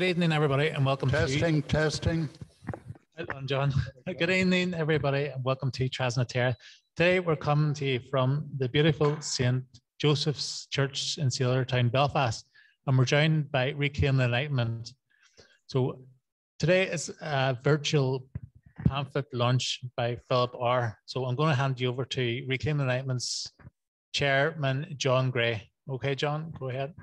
Good evening, everybody, and welcome to Testing, testing. to I'm John. Good evening, everybody, and welcome to Trasna na Tire. Today, we're coming to you from the beautiful St. Joseph's Church in Sailortown, Belfast, and we're joined by Reclaim the Enlightenment. So today is a virtual pamphlet launch by Philip Orr. So I'm going to hand you over to Reclaim the Enlightenment's chairman, John Gray. Okay, John, go ahead.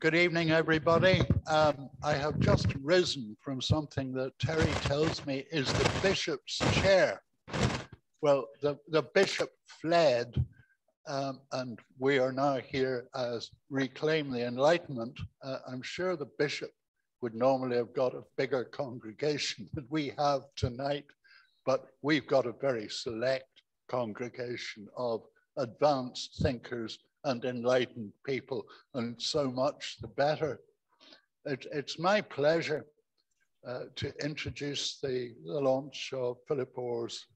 Good evening, everybody. Um, I have just risen from something that Terry tells me is the bishop's chair. Well, the, the bishop fled, um, and we are now here as Reclaim the Enlightenment. Uh, I'm sure the bishop would normally have got a bigger congregation than we have tonight, but we've got a very select congregation of advanced thinkers and enlightened people, and so much the better. It, it's my pleasure uh, to introduce the, the launch of Philip Orr's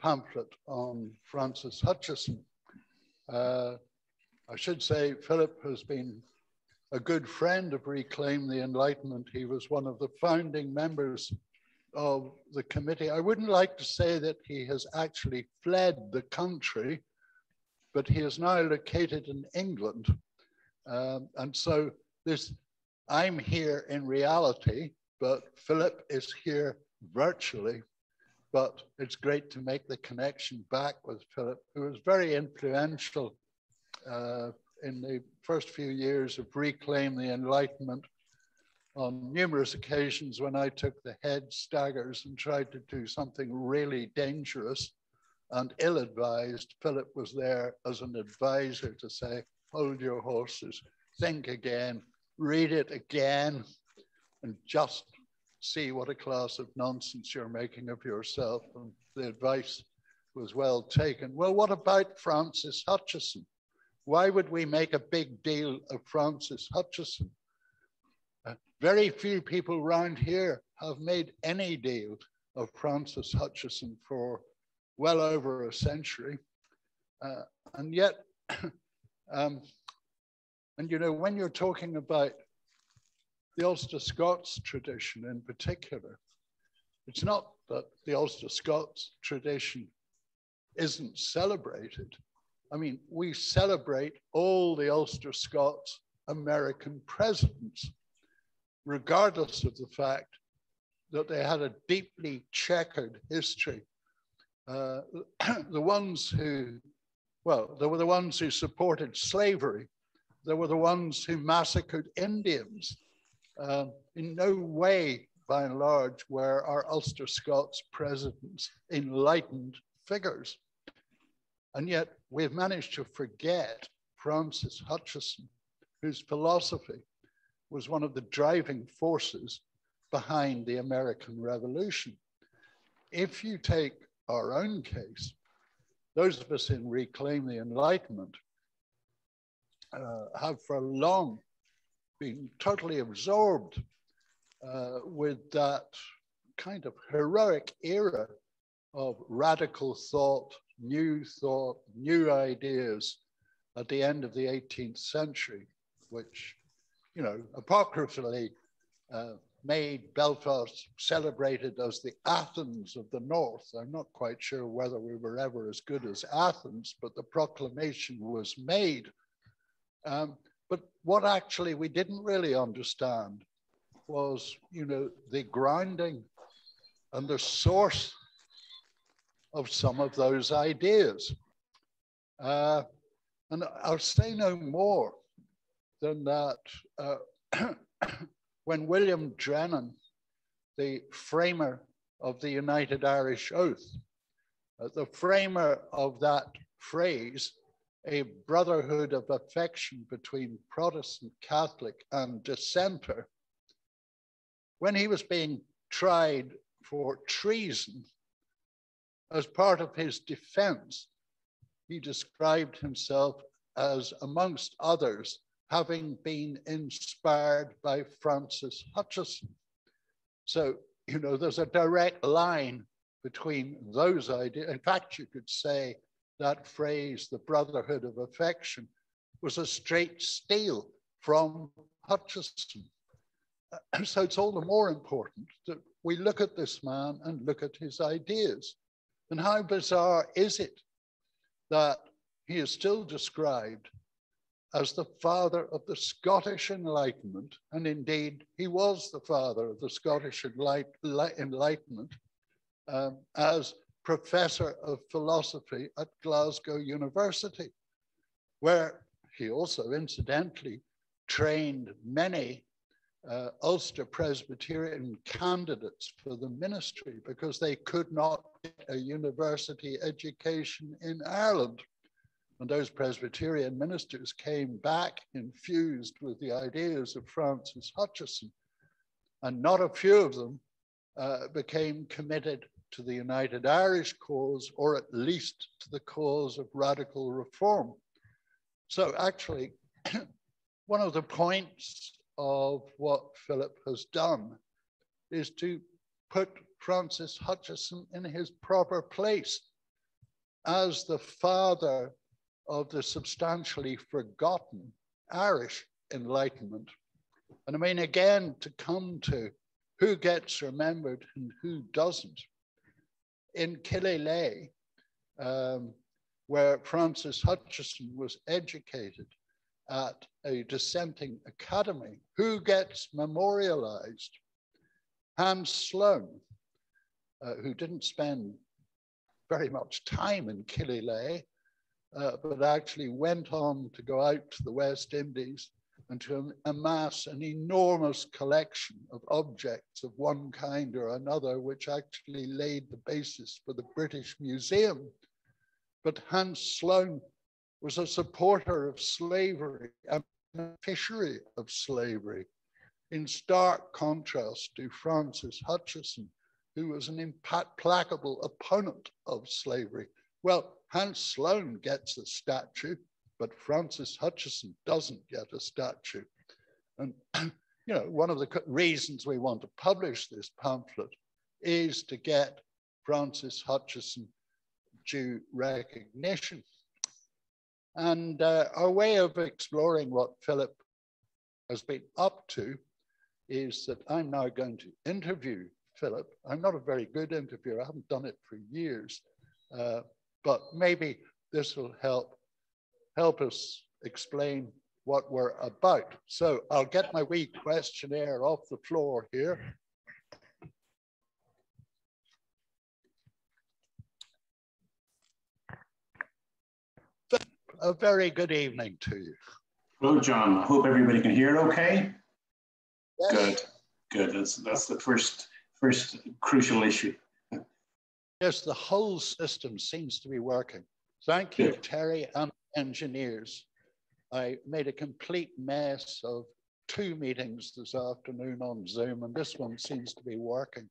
pamphlet on Francis Hutcheson. Uh, I should say Philip has been a good friend of Reclaim the Enlightenment. He was one of the founding members of the committee. I wouldn't like to say that he has actually fled the country but he is now located in England. Um, and so this, I'm here in reality, but Philip is here virtually. But it's great to make the connection back with Philip, who was very influential uh, in the first few years of Reclaim the Enlightenment on numerous occasions when I took the head staggers and tried to do something really dangerous and ill advised, Philip was there as an advisor to say, hold your horses, think again, read it again, and just see what a class of nonsense you're making of yourself. And the advice was well taken. Well, what about Francis Hutcheson? Why would we make a big deal of Francis Hutcheson? Uh, very few people around here have made any deal of Francis Hutcheson for well over a century. Uh, and yet, um, and you know, when you're talking about the Ulster Scots tradition in particular, it's not that the Ulster Scots tradition isn't celebrated. I mean, we celebrate all the Ulster Scots American presidents, regardless of the fact that they had a deeply checkered history uh, the ones who, well, there were the ones who supported slavery. There were the ones who massacred Indians. Uh, in no way, by and large, were our Ulster Scots presidents enlightened figures. And yet we've managed to forget Francis Hutcheson, whose philosophy was one of the driving forces behind the American Revolution. If you take our own case, those of us in Reclaim the Enlightenment uh, have for long been totally absorbed uh, with that kind of heroic era of radical thought, new thought, new ideas at the end of the 18th century, which, you know, apocryphally uh, made Belfast celebrated as the Athens of the North. I'm not quite sure whether we were ever as good as Athens, but the proclamation was made. Um, but what actually we didn't really understand was, you know, the grounding and the source of some of those ideas. Uh, and I'll say no more than that. Uh, when William Drennan, the framer of the United Irish Oath, uh, the framer of that phrase, a brotherhood of affection between Protestant, Catholic, and dissenter, when he was being tried for treason, as part of his defense, he described himself as, amongst others, having been inspired by Francis Hutcheson. So, you know, there's a direct line between those ideas. In fact, you could say that phrase, the brotherhood of affection, was a straight steal from Hutcheson. so it's all the more important that we look at this man and look at his ideas. And how bizarre is it that he is still described as the father of the Scottish Enlightenment, and indeed he was the father of the Scottish Enlightenment um, as professor of philosophy at Glasgow University, where he also incidentally trained many uh, Ulster Presbyterian candidates for the ministry because they could not get a university education in Ireland. And those Presbyterian ministers came back infused with the ideas of Francis Hutcheson. And not a few of them uh, became committed to the United Irish cause, or at least to the cause of radical reform. So actually, one of the points of what Philip has done is to put Francis Hutcheson in his proper place as the father of the substantially forgotten Irish Enlightenment. And I mean, again, to come to who gets remembered and who doesn't. In Killyleagh, um, where Francis Hutcheson was educated, at a dissenting academy. Who gets memorialized? Hans Sloane, uh, who didn't spend very much time in Killyleagh, uh, but actually went on to go out to the West Indies and to amass an enormous collection of objects of one kind or another, which actually laid the basis for the British Museum. But Hans Sloane was a supporter of slavery, a beneficiary of slavery, in stark contrast to Francis Hutcheson, who was an implacable opponent of slavery. Well, Hans Sloane gets a statue, but Francis Hutcheson doesn't get a statue. And you know, one of the reasons we want to publish this pamphlet is to get Francis Hutcheson due recognition. And uh, our way of exploring what Philip has been up to is that I'm now going to interview Philip. I'm not a very good interviewer, I haven't done it for years, uh, but maybe this will help help us explain what we're about. So I'll get my wee questionnaire off the floor here. a very good evening to you. Hello, John. I hope everybody can hear it okay. Yes. Good, good. That's, that's the first, first crucial issue. Yes, the whole system seems to be working. Thank you. Terry and engineers. I made a complete mess of two meetings this afternoon on Zoom, and this one seems to be working.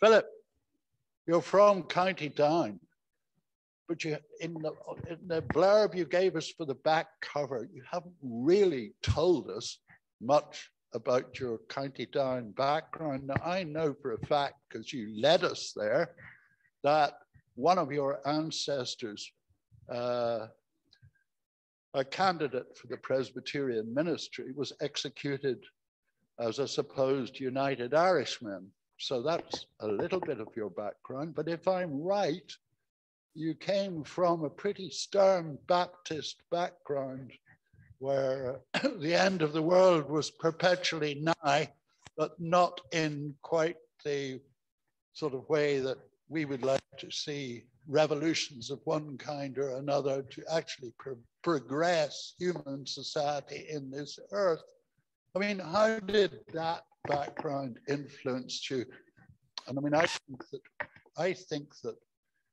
Philip, you're from County Down but you in the, in the blurb you gave us for the back cover, you haven't really told us much about your County Down background. Now, I know for a fact, because you led us there, that one of your ancestors, uh, a candidate for the Presbyterian ministry, was executed as a supposed United Irishman. So that's a little bit of your background. But if I'm right, you came from a pretty stern Baptist background where the end of the world was perpetually nigh, but not in quite the sort of way that we would like to see revolutions of one kind or another to actually pro progress human society in this earth. I mean, how did that background influence you? And I mean, I think that I think that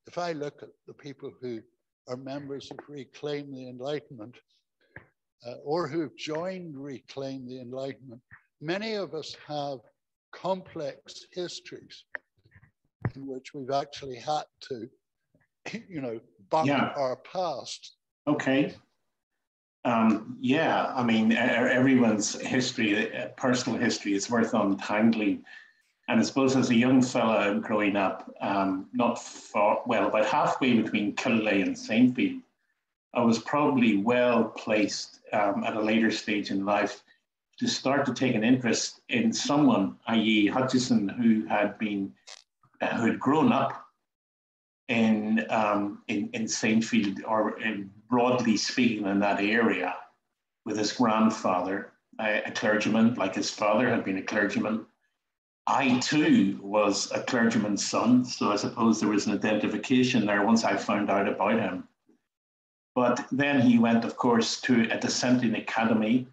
if I look at the people who are members of Reclaim the Enlightenment uh, or who've joined Reclaim the Enlightenment, many of us have complex histories in which we've actually had to, you know, bump yeah. our past. Okay. Um, yeah, I mean, everyone's history, uh, personal history, is worth untangling. And I suppose as a young fella growing up, um, not far, well, about halfway between Killyleagh and Saintfield, I was probably well placed um, at a later stage in life to start to take an interest in someone, i.e., Hutcheson, who had been uh, who had grown up in um, in, in Saintfield, or in, broadly speaking, in that area, with his grandfather, a, a clergyman, like his father had been a clergyman. I too was a clergyman's son, so I suppose there was an identification there once I found out about him. But then he went, of course, to a dissenting academy,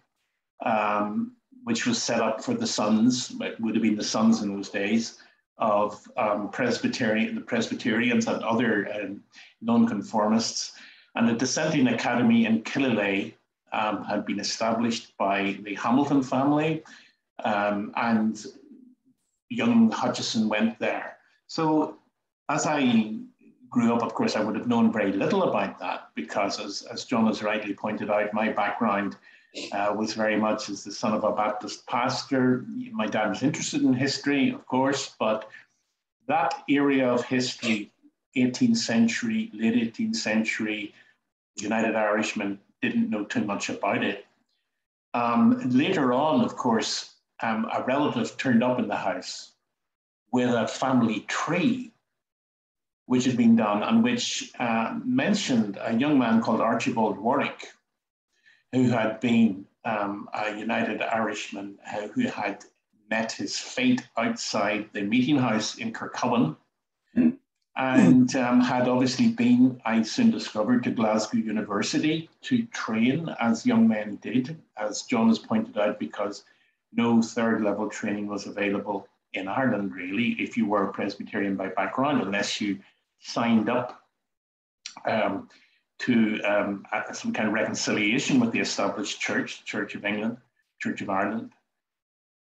um, which was set up for the sons, it would have been the sons in those days, of um, Presbyterian, the Presbyterians and other um, nonconformists. And the dissenting academy in Killyleagh um, had been established by the Hamilton family, um, and young Hutcheson went there. So as I grew up, of course, I would have known very little about that because, as, as John has rightly pointed out, my background uh, was very much as the son of a Baptist pastor. My dad was interested in history, of course, but that area of history, 18th century, late 18th century, United Irishmen didn't know too much about it. Um, later on, of course, um, a relative turned up in the house with a family tree, which had been done, and which uh, mentioned a young man called Archibald Warwick, who had been um, a United Irishman uh, who had met his fate outside the meeting house in Kirkcubbin mm. and um, had obviously been, I soon discovered, to Glasgow University to train as young men did, as John has pointed out, because no third level training was available in Ireland, really, if you were a Presbyterian by background, unless you signed up um, to um, some kind of reconciliation with the established church, Church of England, Church of Ireland.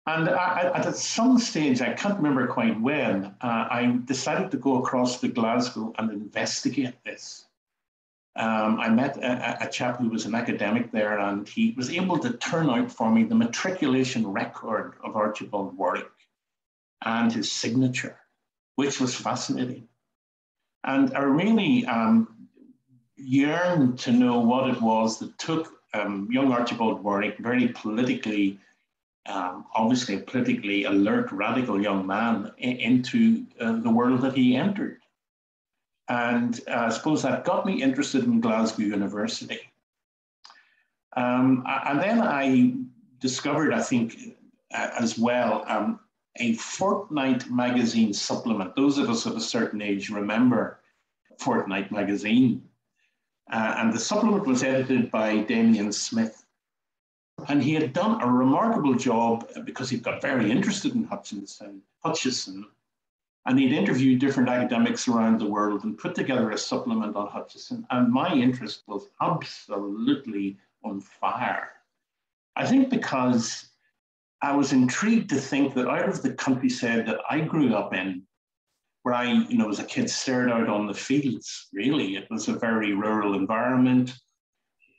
And I, at some stage, I can't remember quite when, uh, I decided to go across to Glasgow and investigate this. Um, I met a, a, chap who was an academic there, and he was able to turn out for me the matriculation record of Archibald Warwick and his signature, which was fascinating. And I really um, yearned to know what it was that took um, young Archibald Warwick, very politically, um, obviously a politically alert, radical young man, into uh, the world that he entered. And uh, I suppose that got me interested in Glasgow University. Um, and then I discovered, I think, uh, as well, um, a fortnight magazine supplement. Those of us of a certain age remember Fortnight magazine. Uh, and the supplement was edited by Damian Smyth. And he had done a remarkable job because he got very interested in Hutchinson, Hutcheson. And he'd interviewed different academics around the world and put together a supplement on Hutcheson. And my interest was absolutely on fire. I think because I was intrigued to think that out of the countryside that I grew up in, where I, you know, as a kid stared out on the fields, really. It was a very rural environment.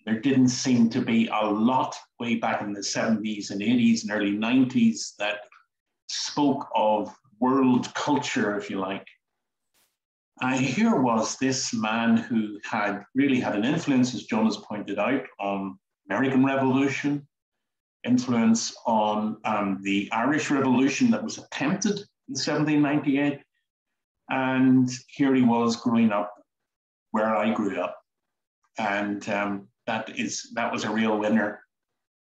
There didn't seem to be a lot way back in the 70s and 80s and early 90s that spoke of world culture, if you like. And here was this man who had really had an influence, as John has pointed out, on American Revolution, influence on um, the Irish Revolution that was attempted in 1798, and here he was growing up where I grew up. And um, that is that was a real winner.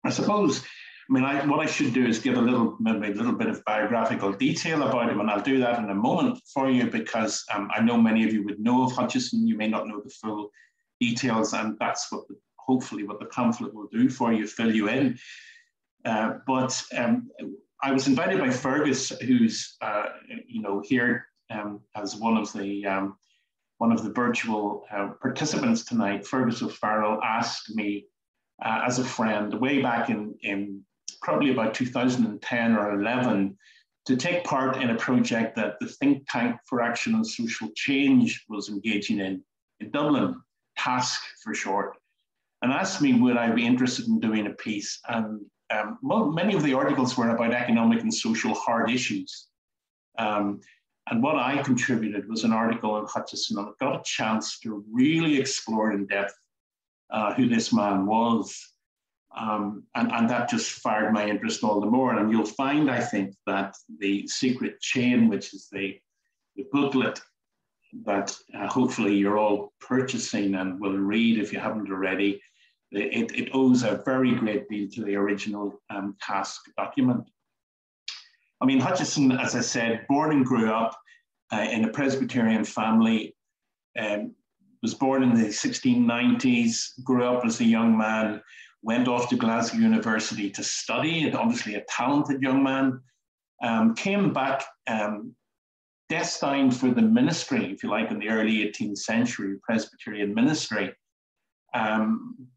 I suppose, I mean, I, what I should do is give a little, maybe a little bit of biographical detail about him, and I'll do that in a moment for you because um, I know many of you would know of Hutcheson. You may not know the full details, and that's what the, hopefully what the pamphlet will do for you, fill you in. Uh, but um, I was invited by Fergus, who's uh, you know here um, as one of the um, one of the virtual uh, participants tonight, Fergus O'Farrell asked me uh, as a friend way back in, in probably about 2010 or 11 to take part in a project that the Think Tank for Action on Social Change was engaging in in Dublin, TASC for short, and asked me would I be interested in doing a piece. And um, many of the articles were about economic and social hard issues. Um, and what I contributed was an article on Hutcheson, and I got a chance to really explore in depth uh, who this man was. Um, and, and that just fired my interest all the more. And you'll find, I think, that the secret chain, which is the, the booklet that uh, hopefully you're all purchasing and will read if you haven't already, it, it owes a very great deal to the original um, TASC document. I mean, Hutcheson, as I said, born and grew up uh, in a Presbyterian family, um, was born in the 1690s, grew up as a young man, went off to Glasgow University to study, and obviously a talented young man, um, came back um, destined for the ministry, if you like, in the early 18th century, Presbyterian ministry. Um,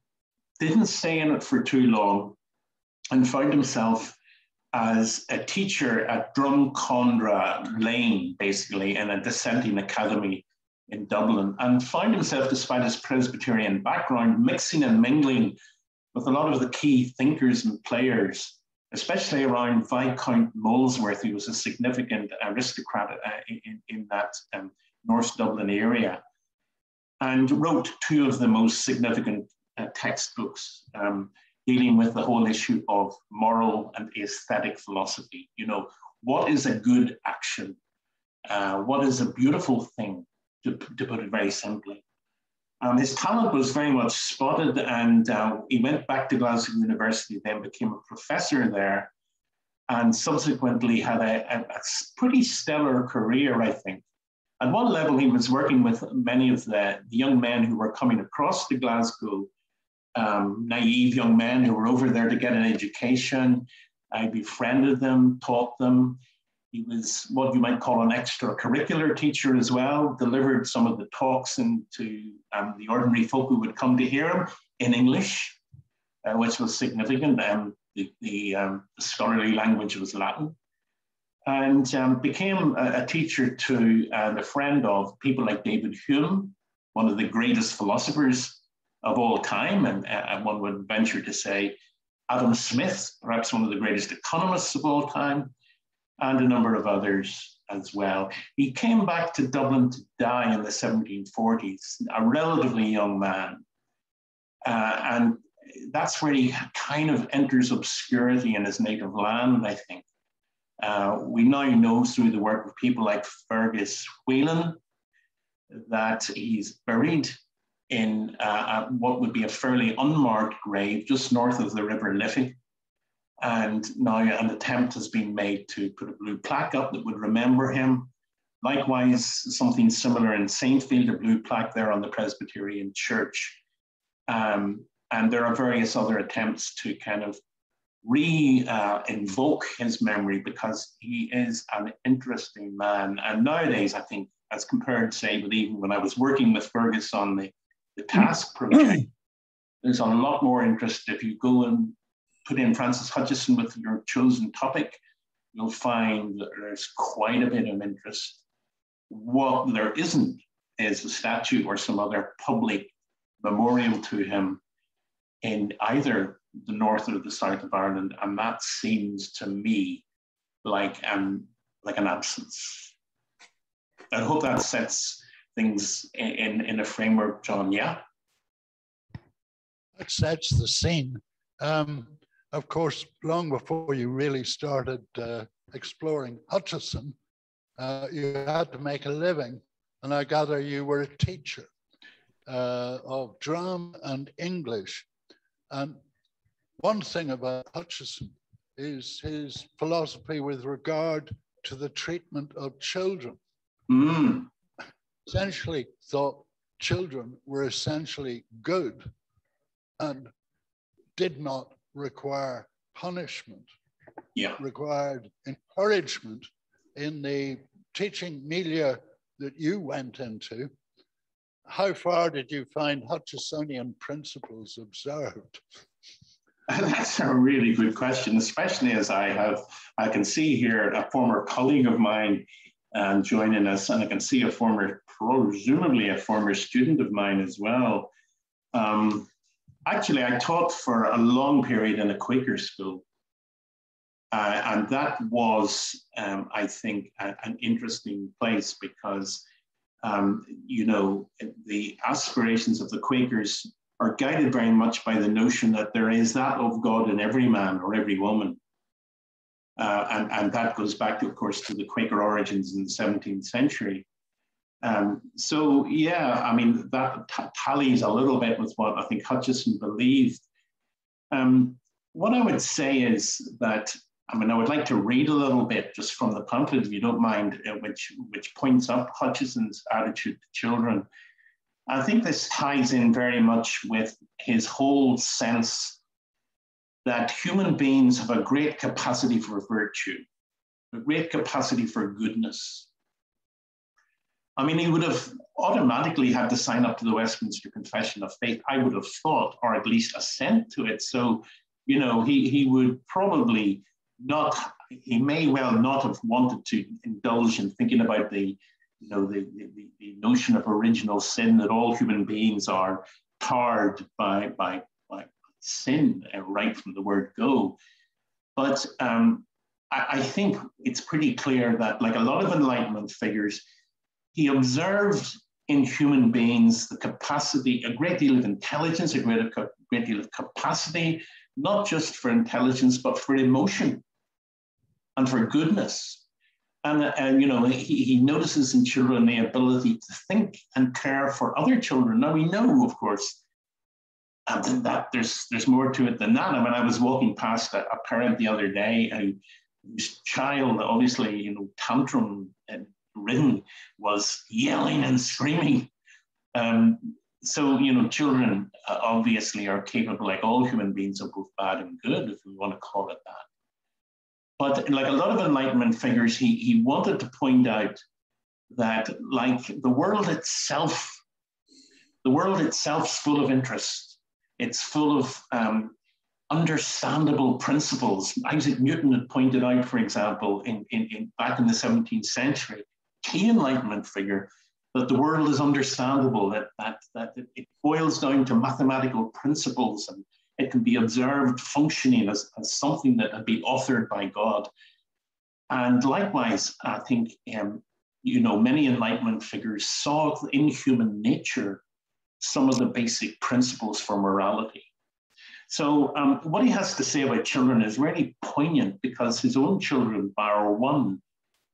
didn't stay in it for too long and found himself as a teacher at Drumcondra Lane, basically, in a dissenting academy in Dublin, and found himself, despite his Presbyterian background, mixing and mingling with a lot of the key thinkers and players, especially around Viscount Molesworth, who was a significant aristocrat uh, in, in, that um, North Dublin area, and wrote two of the most significant uh, textbooks um, dealing with the whole issue of moral and aesthetic philosophy. You know, what is a good action? Uh, what is a beautiful thing, to, to put it very simply? Um, his talent was very much spotted, and uh, he went back to Glasgow University, then became a professor there, and subsequently had a, a, a pretty stellar career, I think. At one level, he was working with many of the, the young men who were coming across to Glasgow, um, naive young men who were over there to get an education. I befriended them, taught them. He was what you might call an extracurricular teacher as well, delivered some of the talks into um, the ordinary folk who would come to hear him in English, uh, which was significant. Um, the, the um, scholarly language was Latin. And um, became a, a, teacher to and a friend of people like David Hume, one of the greatest philosophers of all time, and, and one would venture to say Adam Smith, perhaps one of the greatest economists of all time, and a number of others as well. He came back to Dublin to die in the 1740s, a relatively young man. Uh, and that's where he kind of enters obscurity in his native land, I think. Uh, we now know through the work of people like Fergus Whelan that he's buried in uh, what would be a fairly unmarked grave just north of the River Liffey. And now an attempt has been made to put a blue plaque up that would remember him. Likewise, something similar in Saintfield, a blue plaque there on the Presbyterian Church. Um, and there are various other attempts to kind of re-invoke uh, his memory because he is an interesting man. And nowadays, I think, as compared, say, with even when I was working with Fergus on the, the TASC project, there's a lot more interest if you go and put in Francis Hutcheson with your chosen topic, you'll find that there's quite a bit of interest. What there isn't is a statue or some other public memorial to him in either the north or the south of Ireland, and that seems to me like um like an absence. I hope that sets things in, in a framework, John. Yeah. That sets the scene. Um, of course, long before you really started uh, exploring Hutcheson, uh, you had to make a living. And I gather you were a teacher uh, of drama and English. And one thing about Hutcheson is his philosophy with regard to the treatment of children. Mm. Essentially, thought children were essentially good and did not require punishment, yeah. required encouragement in the teaching milieu that you went into. How far did you find Hutchesonian principles observed? That's a really good question, especially as I have, I can see here a former colleague of mine um, joining us, and I can see a former, presumably a former student of mine as well. Um, actually, I taught for a long period in a Quaker school. Uh, and that was, um, I think, a, an interesting place because, um, you know, the aspirations of the Quakers are guided very much by the notion that there is that of God in every man or every woman. Uh, and, and that goes back, of course, to the Quaker origins in the 17th century. Um, so, yeah, I mean, that tallies a little bit with what I think Hutcheson believed. Um, what I would say is that, I mean, I would like to read a little bit just from the pamphlet, if you don't mind, uh, which, which points up Hutcheson's attitude to children. I think this ties in very much with his whole sense that human beings have a great capacity for virtue, a great capacity for goodness. I mean, he would have automatically had to sign up to the Westminster Confession of Faith, I would have thought, or at least assent to it. So, you know, he, he would probably not, he may well not have wanted to indulge in thinking about the, you know, the, the, the notion of original sin that all human beings are tarred by, by sin uh, right from the word go. But um, I, I think it's pretty clear that, like a lot of Enlightenment figures, he observed in human beings the capacity, a great deal of intelligence, a great, great deal of capacity, not just for intelligence, but for emotion and for goodness. And, and you know, he, he notices in children the ability to think and care for other children. Now, we know, of course, and that there's there's more to it than that. I mean, I was walking past a, a parent the other day his child, obviously, you know, tantrum ridden, was yelling and screaming. Um, so, you know, children uh, obviously are capable, like all human beings, of both bad and good, if we want to call it that. But like a lot of Enlightenment figures, he, he wanted to point out that, like the world itself, the world itself is full of interest it's full of um, understandable principles. Isaac Newton had pointed out, for example, in, in, in, back in the 17th century, key Enlightenment figure, that the world is understandable, that, that, that it boils down to mathematical principles and it can be observed functioning as, as something that had been authored by God. And likewise, I think, um, you know, many Enlightenment figures saw in human nature some of the basic principles for morality. So um, what he has to say about children is really poignant because his own children, bar one,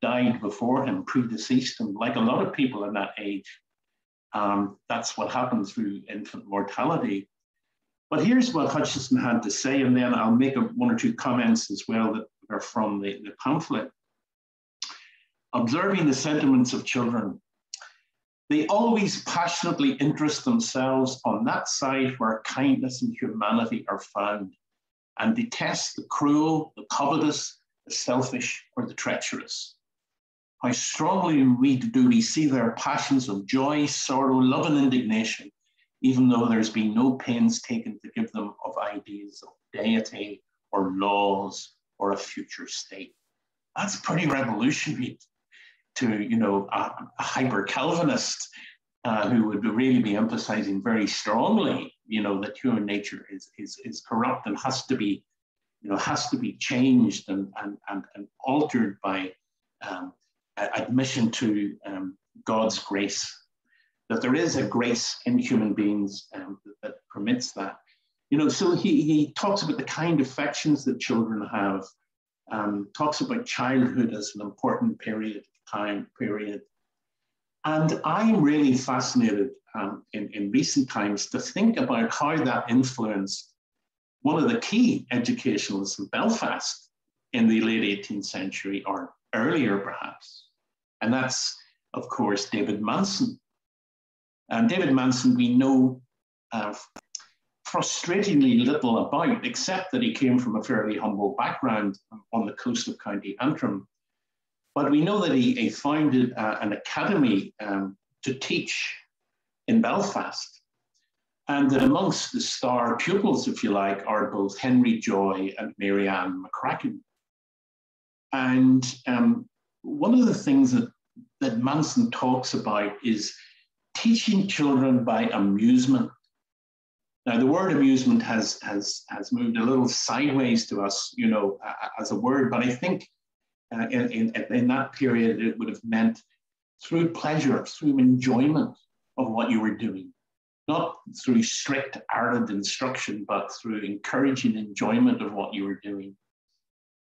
died before him, predeceased him, like a lot of people in that age. Um, that's what happens through infant mortality. But here's what Hutcheson had to say, and then I'll make a, one or two comments as well that are from the, the pamphlet. Observing the sentiments of children they always passionately interest themselves on that side where kindness and humanity are found and detest the cruel, the covetous, the selfish, or the treacherous. How strongly we do we see their passions of joy, sorrow, love, and indignation, even though there's been no pains taken to give them of ideas of deity or laws or a future state. That's pretty revolutionary to you know a, a hyper Calvinist uh, who would really be emphasizing very strongly, you know, that human nature is is is corrupt and has to be, you know, has to be changed and and and, and altered by um, admission to um, God's grace. That there is a grace in human beings um, that, that permits that. You know, so he, he talks about the kind of affections that children have, um, talks about childhood as an important period time period. And I'm really fascinated um, in, in recent times to think about how that influenced one of the key educationalists in Belfast in the late 18th century or earlier, perhaps. And that's, of course, David Manson. And David Manson, we know uh, frustratingly little about, except that he came from a fairly humble background on the coast of County Antrim but we know that he, he founded uh, an academy um, to teach in Belfast. And that amongst the star pupils, if you like, are both Henry Joy and Mary Marianne McCracken. And um, one of the things that, that Manson talks about is teaching children by amusement. Now, the word amusement has, has, has moved a little sideways to us, you know, as a word, but I think uh, in, in, in that period, it would have meant through pleasure, through enjoyment of what you were doing. not through strict, arid instruction, but through encouraging enjoyment of what you were doing.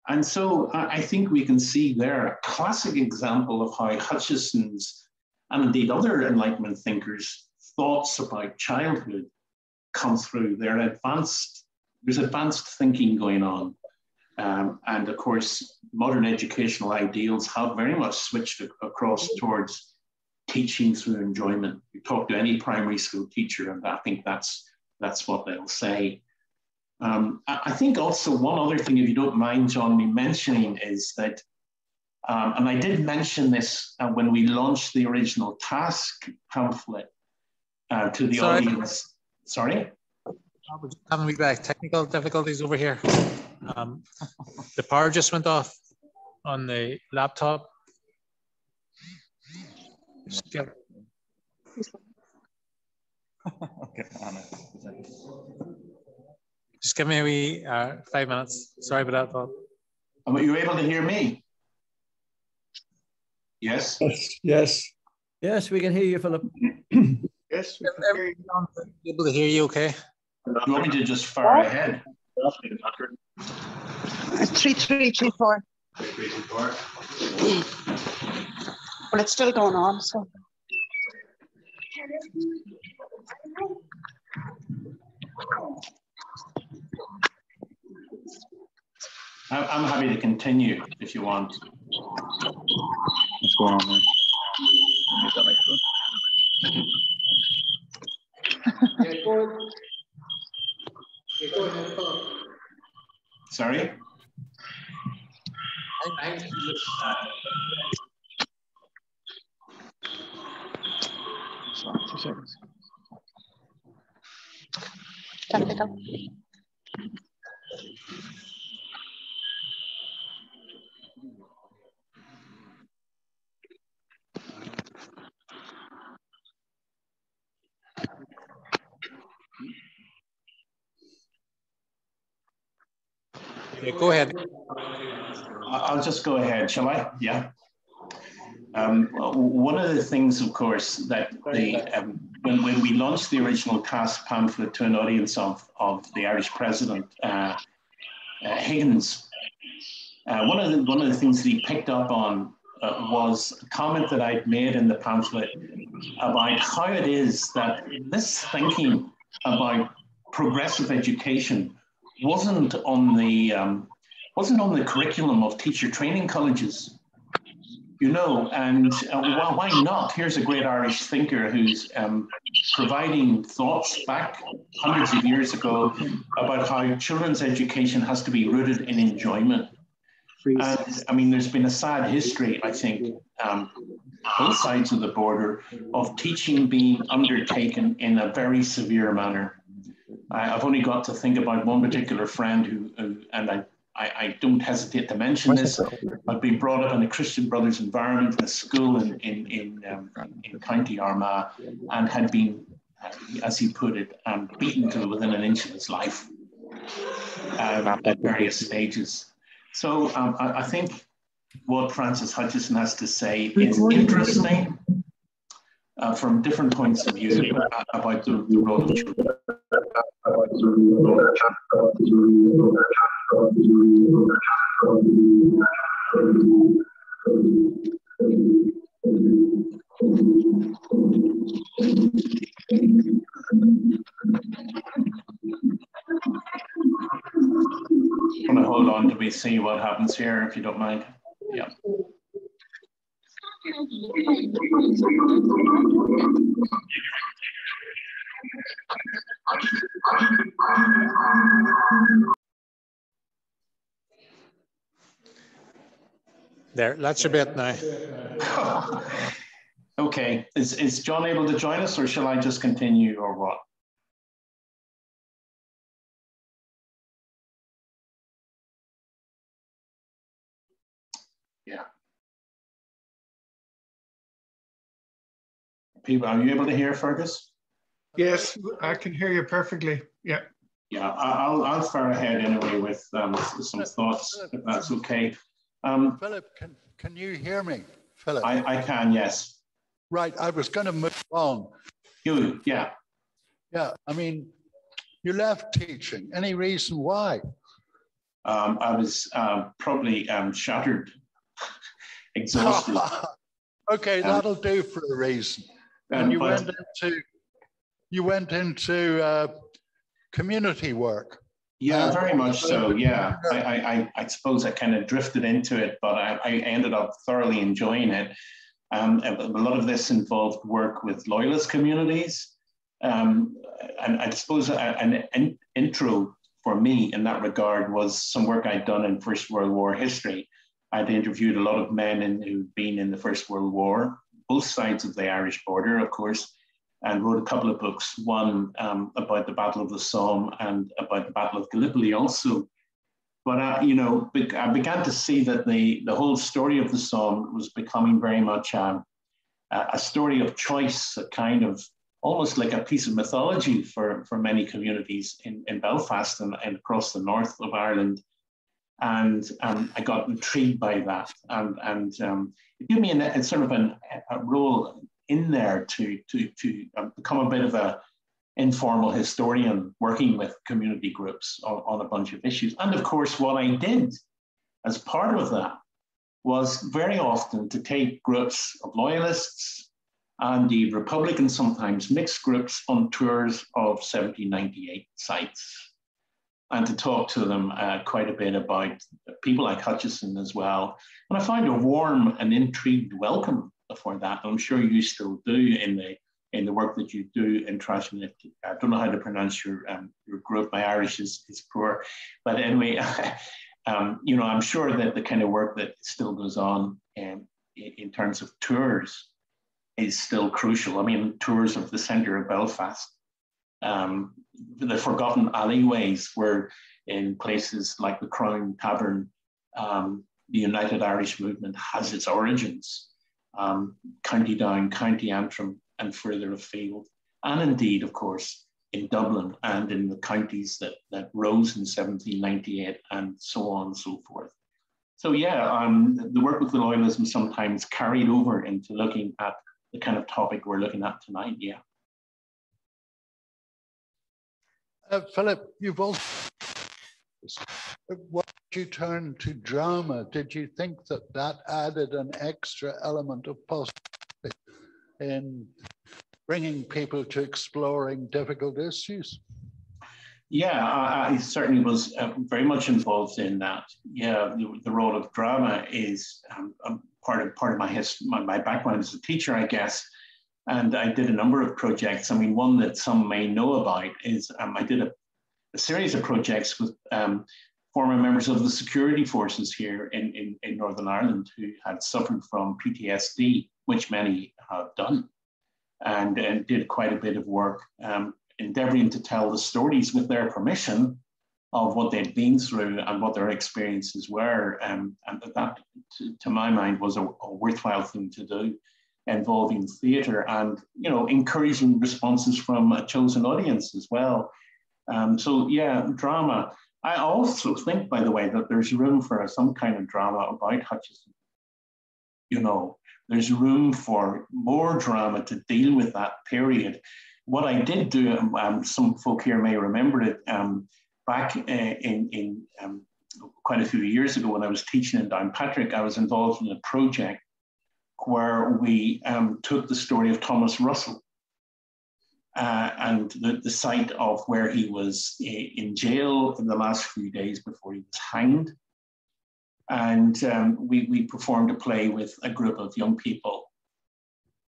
And so I think we can see there a classic example of how Hutcheson's and indeed other Enlightenment thinkers' thoughts about childhood come through. Advanced, there's advanced thinking going on. Um, and of course, modern educational ideals have very much switched across towards teaching through enjoyment. You talk to any primary school teacher, and I think that's that's what they'll say. Um, I think also one other thing, if you don't mind, John, me mentioning is that, um, and I did mention this uh, when we launched the original TASC pamphlet uh, to the Sorry. audience. Sorry? Having we back technical difficulties over here. Um, the power just went off on the laptop. okay, just give me a wee uh, five minutes. Sorry about that, Bob. Are you able to hear me? Yes. Yes. Yes. Yes, we can hear you, Philip. yes. We can hear you. Able to hear you, okay? You want me to just fire ahead? Three, three, two, four. Three, two, four. Well, it's still going on, so. I'm happy to continue if you want. What's going on there? Sorry? Two seconds. Okay, go ahead. I'll just go ahead, shall I? Yeah. Um, one of the things, of course, that the um, when, when we launched the original TASC pamphlet to an audience of, of the Irish president, uh, uh, Higgins, uh, one of the one of the things that he picked up on uh, was a comment that I'd made in the pamphlet about how it is that this thinking about progressive education wasn't on the um, wasn't on the curriculum of teacher training colleges. You know, and uh, well, why not? Here's a great Irish thinker who's um, providing thoughts back hundreds of years ago about how children's education has to be rooted in enjoyment. And I mean, there's been a sad history, I think, um, both sides of the border, of teaching being undertaken in a very severe manner. I, have only got to think about one particular friend who, who and I, I, I, don't hesitate to mention this. I've been brought up in a Christian Brothers environment in a school in, in, in, um, in County Armagh and had been, uh, as he put it, um, beaten to within an inch of his life um, at various stages. So um, I, I, think what Francis Hutcheson has to say is interesting uh, from different points of view about the, the role of children. I'm going to hold on to we see what happens here, if you don't mind. Yeah. There, that should be it now. okay, is, is John able to join us or shall I just continue or what? Yeah. people, are you able to hear Fergus? Yes, I can hear you perfectly. Yeah. Yeah, I'll, I'll fire ahead anyway with um, some thoughts, if that's okay. Um, Philip, can, can you hear me? Philip? I, I can, yes. Right, I was going to move on. You, yeah. Yeah, I mean, you left teaching. Any reason why? Um, I was uh, probably um, shattered, exhausted. okay, um, that'll do for a reason. And you went into you went into uh, community work. Yeah, very much so. Yeah, I, I, I suppose I kind of drifted into it, but I, I ended up thoroughly enjoying it. Um, a lot of this involved work with loyalist communities. Um, and I suppose an, an intro for me in that regard was some work I'd done in First World War history. I'd interviewed a lot of men in, who'd been in the First World War, both sides of the Irish border, of course, and wrote a couple of books, one um, about the Battle of the Somme and about the Battle of Gallipoli also. But, uh, you know, I began to see that the, the whole story of the Somme was becoming very much um, a story of choice, a kind of almost like a piece of mythology for, for many communities in, in Belfast and, and across the north of Ireland. And um, I got intrigued by that. And, and um, it gave me a, a sort of an, a role in there to, to, to um, become a bit of a informal historian working with community groups on, on a bunch of issues. And of course, what I did as part of that was very often to take groups of loyalists, and the Republican, sometimes mixed groups on tours of 1798 sites and to talk to them uh, quite a bit about people like Hutcheson as well. And I find a warm and intrigued welcome for that. I'm sure you still do in the in the work that you do in Trashnet. I don't know how to pronounce your um, your group. My Irish is, is poor, but anyway, um, you know, I'm sure that the kind of work that still goes on um, in, in terms of tours is still crucial. I mean, tours of the centre of Belfast, um, the forgotten alleyways where in places like the Crown Tavern, um, the United Irish Movement has its origins. Um, County Down, County Antrim, and further afield. And indeed, of course, in Dublin and in the counties that, that rose in 1798 and so on and so forth. So yeah, um, the work with the loyalism sometimes carried over into looking at the kind of topic we're looking at tonight. Yeah. Uh, Philip, you've also what you turned to drama. Did you think that that added an extra element of possibility in bringing people to exploring difficult issues? Yeah, I, I certainly was uh, very much involved in that. Yeah, the, the role of drama is um, part of part of my, his, my, my background as a teacher, I guess. And I did a number of projects. I mean, one that some may know about is um, I did a, a, series of projects with um, former members of the security forces here in, in, in, Northern Ireland who had suffered from PTSD, which many have done, and, and did quite a bit of work um, endeavoring to tell the stories with their permission of what they'd been through and what their experiences were. Um, and that, to, to, my mind, was a, a, worthwhile thing to do, involving theatre and you know encouraging responses from a chosen audience as well. Um, so yeah, drama. I also think, by the way, that there's room for some kind of drama about Hutcheson. You know, there's room for more drama to deal with that period. What I did do, um, some folk here may remember it, um, back uh, in, in um, quite a few years ago when I was teaching in Downpatrick, I was involved in a project where we um, took the story of Thomas Russell uh, and the, the site of where he was in jail in the last few days before he was hanged. And um, we, we performed a play with a group of young people.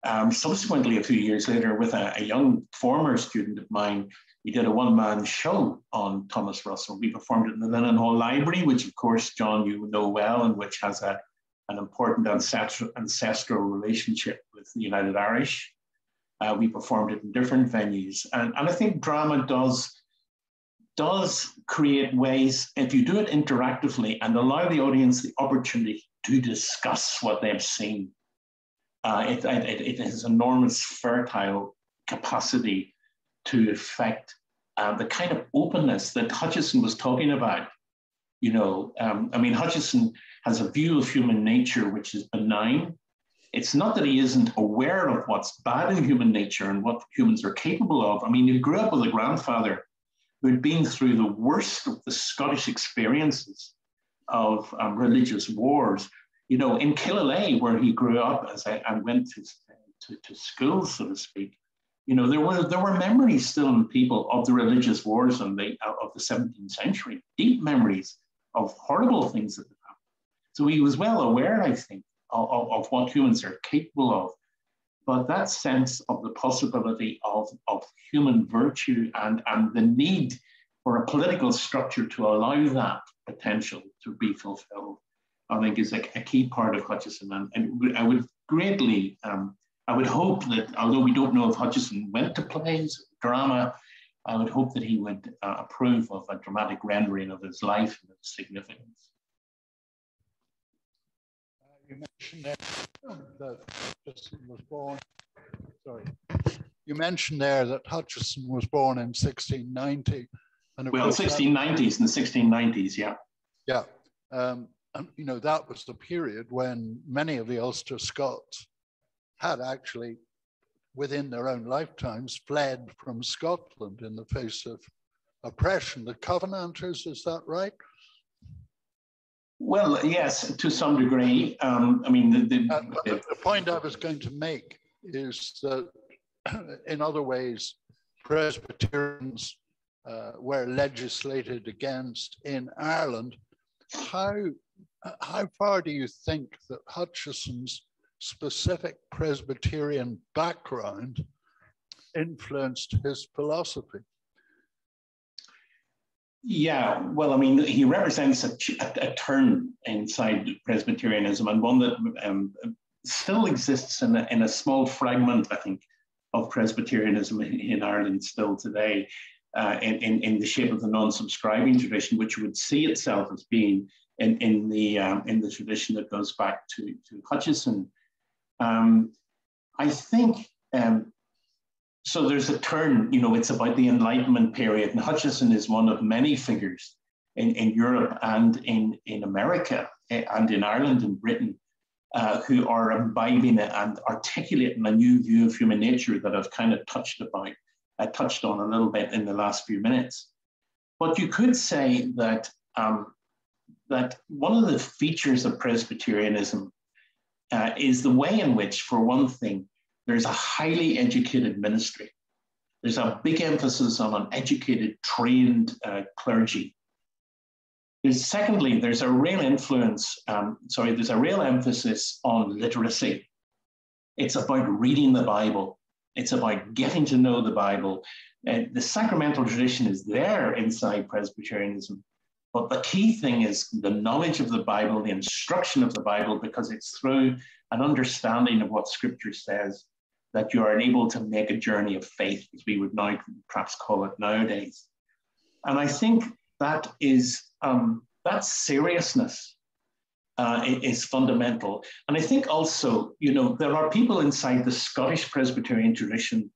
Um, subsequently, a few years later, with a, a young former student of mine, we did a one-man show on Thomas Russell. We performed it in the Linen Hall Library, which of course, John, you know well, and which has a, an important ancestral, ancestral relationship with the United Irish. Uh, we performed it in different venues. And, and I think drama does, does create ways, if you do it interactively and allow the audience the opportunity to discuss what they've seen, uh, it, it, it has enormous fertile capacity to affect uh, the kind of openness that Hutcheson was talking about. You know, um, I mean, Hutcheson has a view of human nature which is benign. It's not that he isn't aware of what's bad in human nature and what humans are capable of. I mean, he grew up with a grandfather who had been through the worst of the Scottish experiences of um, religious wars. You know, in Killyleagh, where he grew up as I, and went to, to, to school, so to speak, you know, there were there were memories still in people of the religious wars of the of the 17th century, deep memories of horrible things that happened. So he was well aware, I think, of, of what humans are capable of. But that sense of the possibility of, of human virtue and, and the need for a political structure to allow that potential to be fulfilled, I think is a, a key part of Hutcheson. And, and I would greatly, um, I would hope that, although we don't know if Hutcheson went to plays, drama, I would hope that he would uh, approve of a dramatic rendering of his life and its significance you mentioned there that Hutcheson was born, sorry, you mentioned there that Hutcheson was born in 1690. And well, 1690s, and the 1690s, yeah. Yeah. Um, and, you know, that was the period when many of the Ulster Scots had actually, within their own lifetimes, fled from Scotland in the face of oppression. The Covenanters, is that right? Well, yes, to some degree. Um, I mean, the, the, uh, the, point I was going to make is that, in other ways, Presbyterians uh, were legislated against in Ireland. How how far do you think that Hutcheson's specific Presbyterian background influenced his philosophy? Yeah, well, I mean, he represents a, a, a turn inside Presbyterianism and one that um, still exists in a, in a small fragment, I think, of Presbyterianism in, Ireland still today, uh, in, in, in, the shape of the non-subscribing tradition, which would see itself as being in, in, the, um, in the tradition that goes back to, to Hutcheson. Um, I think um, so there's a turn, you know, it's about the Enlightenment period. And Hutcheson is one of many figures in, in Europe and in, in America eh, and in Ireland and Britain uh, who are imbibing it and articulating a new view of human nature that I've kind of touched about, I touched on a little bit in the last few minutes. But you could say that, um, that one of the features of Presbyterianism uh, is the way in which, for one thing, there's a highly educated ministry. There's a big emphasis on an educated, trained uh, clergy. There's, secondly, there's a real influence, um, sorry, there's a real emphasis on literacy. It's about reading the Bible. It's about getting to know the Bible. Uh, the sacramental tradition is there inside Presbyterianism. But the key thing is the knowledge of the Bible, the instruction of the Bible, because it's through an understanding of what Scripture says that you are able to make a journey of faith, as we would now perhaps call it nowadays. And I think that is um, that seriousness uh, is fundamental. And I think also, you know, there are people inside the Scottish Presbyterian tradition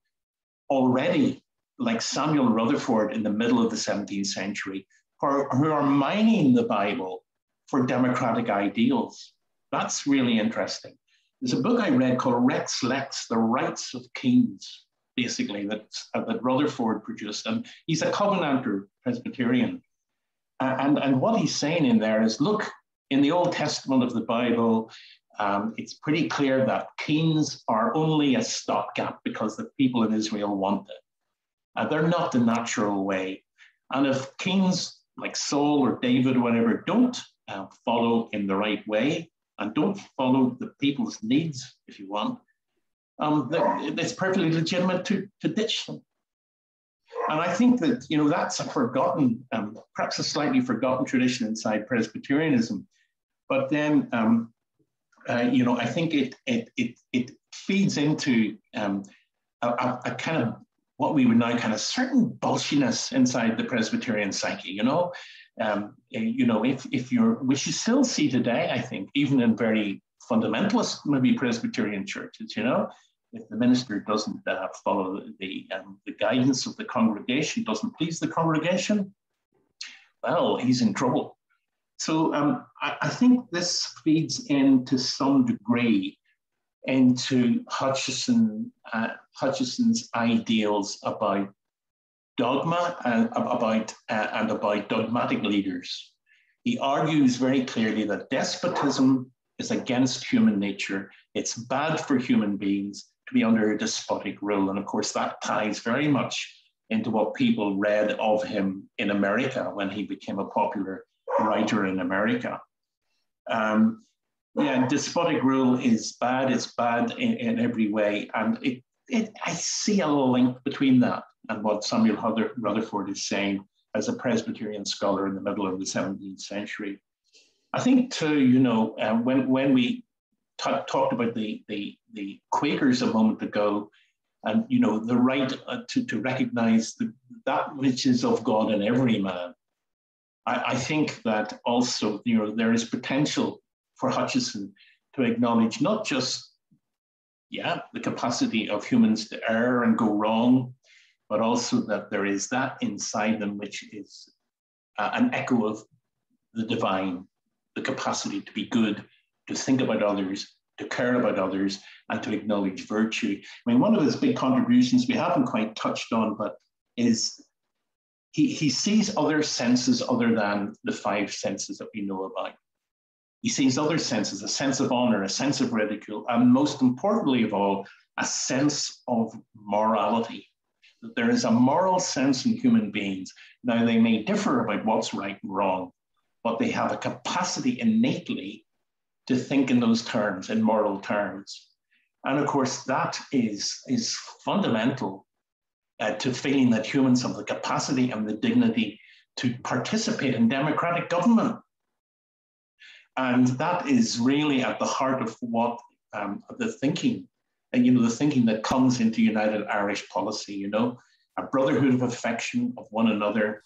already, like Samuel Rutherford in the middle of the 17th century, who are, who are mining the Bible for democratic ideals. That's really interesting. There's a book I read called Rex Lex, The Rights of Kings, basically, that, uh, that Rutherford produced. And he's a Covenanter Presbyterian. Uh, and, and what he's saying in there is look, in the Old Testament of the Bible, um, it's pretty clear that kings are only a stopgap because the people in Israel want it. Uh, they're not the natural way. And if kings like Saul or David or whatever don't uh, follow in the right way, and don't follow the people's needs, if you want, um, it's perfectly legitimate to, to ditch them. And I think that, you know, that's a forgotten, um, perhaps a slightly forgotten tradition inside Presbyterianism. But then, um, uh, you know, I think it, it, it, it feeds into um, a, a, kind of what we would now kind of certain bolshiness inside the Presbyterian psyche, you know, um, you know, if, if you're, which you still see today, I think, even in very fundamentalist, maybe Presbyterian churches, you know, if the minister doesn't uh, follow the, um, the guidance of the congregation, doesn't please the congregation, well, he's in trouble. So um, I, I, think this feeds in to some degree into Hutcheson, uh, Hutcheson's ideals about dogma and about, uh, and about dogmatic leaders. He argues very clearly that despotism is against human nature. It's bad for human beings to be under a despotic rule. And of course, that ties very much into what people read of him in America when he became a popular writer in America. Um, yeah, despotic rule is bad. It's bad in, in every way. And it, it, I see a link between that and what Samuel Rutherford is saying as a Presbyterian scholar in the middle of the 17th century. I think too, you know, uh, when, when we talked about the, the, the Quakers a moment ago, and you know the right uh, to, to recognize the, that which is of God in every man. I, I think that also you know there is potential for Hutcheson to acknowledge not just yeah the capacity of humans to err and go wrong, but also that there is that inside them which is uh, an echo of the divine, the capacity to be good, to think about others, to care about others, and to acknowledge virtue. I mean, one of his big contributions we haven't quite touched on, but is he, he sees other senses other than the five senses that we know about. He sees other senses, a sense of honor, a sense of ridicule, and most importantly of all, a sense of morality. That there is a moral sense in human beings. Now, they may differ about what's right and wrong, but they have a capacity innately to think in those terms, in moral terms. And of course, that is, is fundamental uh, to feeling that humans have the capacity and the dignity to participate in democratic government. And that is really at the heart of what um, the thinking, and you know, the thinking that comes into United Irish policy, you know, a brotherhood of affection of one another.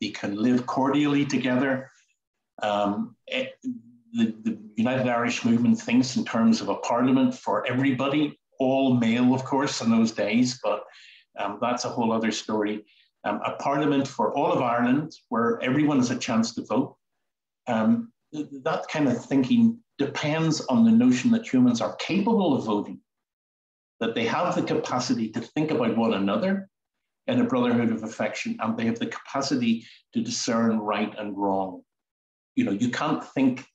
They can live cordially together. Um, it, the, the United Irish movement thinks in terms of a parliament for everybody, all male, of course, in those days, but um, that's a whole other story. Um, a parliament for all of Ireland where everyone has a chance to vote. Um, that kind of thinking depends on the notion that humans are capable of voting, that they have the capacity to think about one another in a brotherhood of affection, and they have the capacity to discern right and wrong. You know, you can't think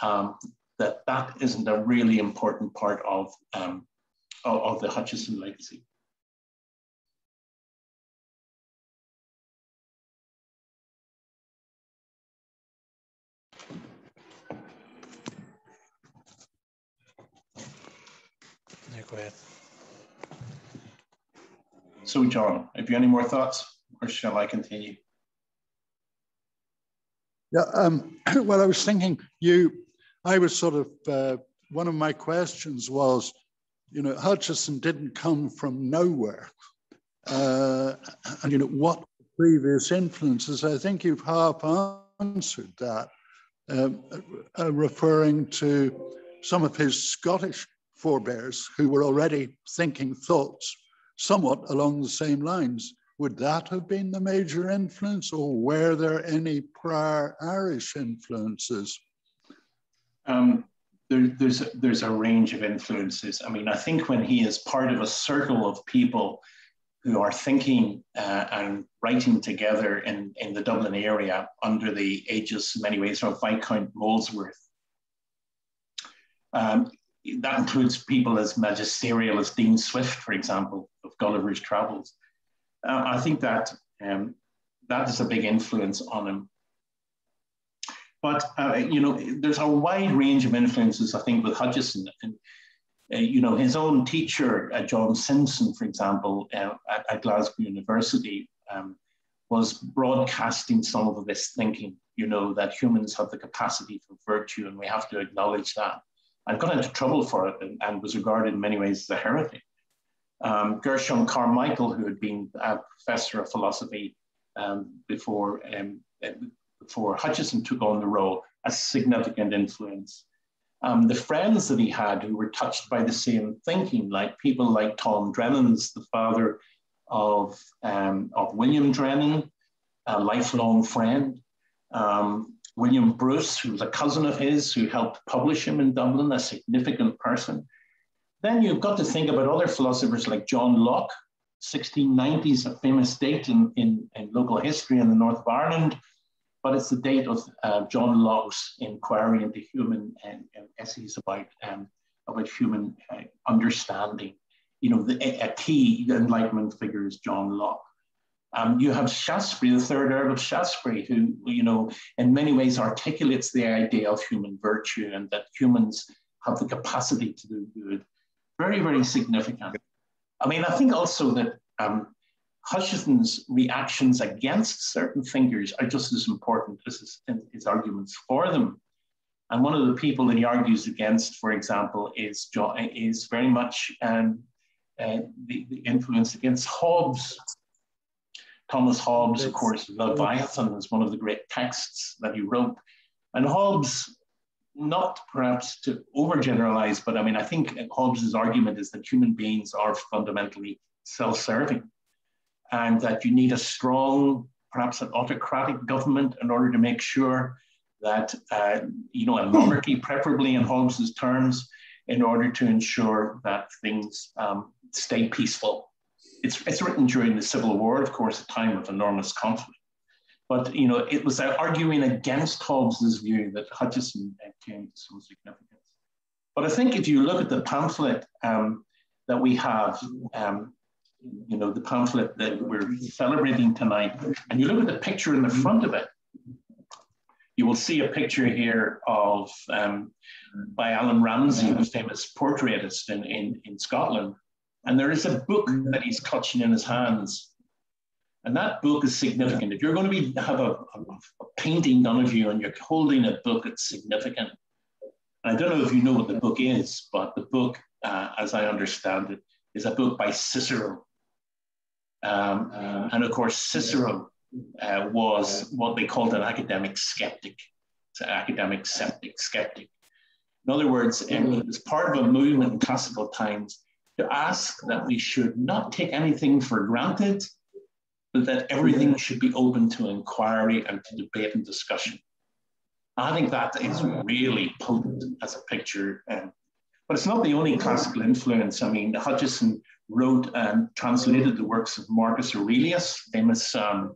um, that that isn't a really important part of, um, of, of the Hutcheson legacy. Go ahead. So, John, have you any more thoughts, or shall I continue? Yeah. Um, well, I was thinking you I was sort of, uh, one of my questions was, you know, Hutcheson didn't come from nowhere. Uh, and, you know, what previous influences? I think you've half answered that, um, uh, referring to some of his Scottish forebears who were already thinking thoughts somewhat along the same lines. Would that have been the major influence, or were there any prior Irish influences? Um, there, there's there's a range of influences. I mean, I think when he is part of a circle of people who are thinking uh, and writing together in, in the Dublin area under the aegis, in many ways, of Viscount Molesworth. Um, that includes people as magisterial as Dean Swift, for example, of Gulliver's Travels. Uh, I think that um, that is a big influence on him. But uh, you know, there's a wide range of influences, I think, with Hutcheson. And, uh, you know, his own teacher, uh, John Simson, for example, uh, at, at, Glasgow University, um, was broadcasting some of this thinking. You know, that humans have the capacity for virtue, and we have to acknowledge that. And got into trouble for it, and, and was regarded in many ways as a heretic. Um, Carmichael, who had been a professor of philosophy um, before um, before Hutcheson took on the role, a significant influence. Um, the friends that he had who were touched by the same thinking, like people like Tom Drennan's, the father of, um, of William Drennan, a lifelong friend. Um, William Bruce, who was a cousin of his, who helped publish him in Dublin, a significant person. Then you've got to think about other philosophers like John Locke. 1690 is a famous date in, in, in local history in the north of Ireland, but it's the date of uh, John Locke's inquiry into human and, and essays about, um, about human uh, understanding. You know, the, a key Enlightenment figure is John Locke. Um, you have Shaftesbury, the third Earl of Shaftesbury, who, you know, in many ways articulates the idea of human virtue and that humans have the capacity to do good. Very, very significant. I mean, I think also that um, Hutcheson's reactions against certain figures are just as important as his, his, arguments for them. And one of the people that he argues against, for example, is, is very much um, uh, the, the influence against Hobbes Thomas Hobbes, of course, Leviathan is one of the great texts that he wrote. And Hobbes, not perhaps to overgeneralize, but I mean, I think Hobbes's argument is that human beings are fundamentally self-serving and that you need a strong, perhaps an autocratic government in order to make sure that, uh, you know, a monarchy, preferably in Hobbes's terms, in order to ensure that things um, stay peaceful it's, it's written during the Civil War, of course, a time of enormous conflict. But you know, it was arguing against Hobbes's view that Hutcheson came to some significance. But I think if you look at the pamphlet um, that we have, um, you know, the pamphlet that we're celebrating tonight, and you look at the picture in the front of it, you will see a picture here of um, by Allan Ramsay, the famous portraitist in, in, in Scotland, and there is a book that he's clutching in his hands. And that book is significant. If you're going to be, have a, a, a painting done of you and you're holding a book, it's significant. And I don't know if you know what the book is, but the book, uh, as I understand it, is a book by Cicero. Um, uh, and of course, Cicero uh, was what they called an academic skeptic. It's an academic skeptic. skeptic. In other words, um, it was part of a movement in classical times to ask that we should not take anything for granted, but that everything should be open to inquiry and to debate and discussion. I think that is really potent as a picture. Um, but it's not the only classical influence. I mean, Hutcheson wrote and translated the works of Marcus Aurelius, famous, um,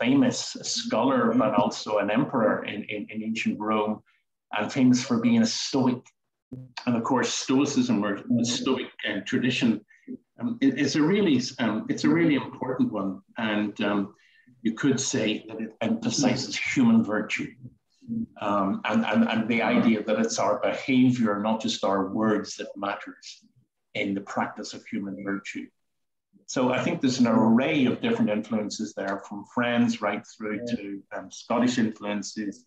famous scholar, but also an emperor in, in, in ancient Rome, and famous for being a Stoic and of course, Stoicism or Stoic uh, tradition um, it, it's a really um, it's a really important one, and um, you could say that it emphasizes human virtue. Um, and, and, and the idea that it's our behavior, not just our words, that matters in the practice of human virtue. So I think there's an array of different influences there, from friends right through to um, Scottish influences,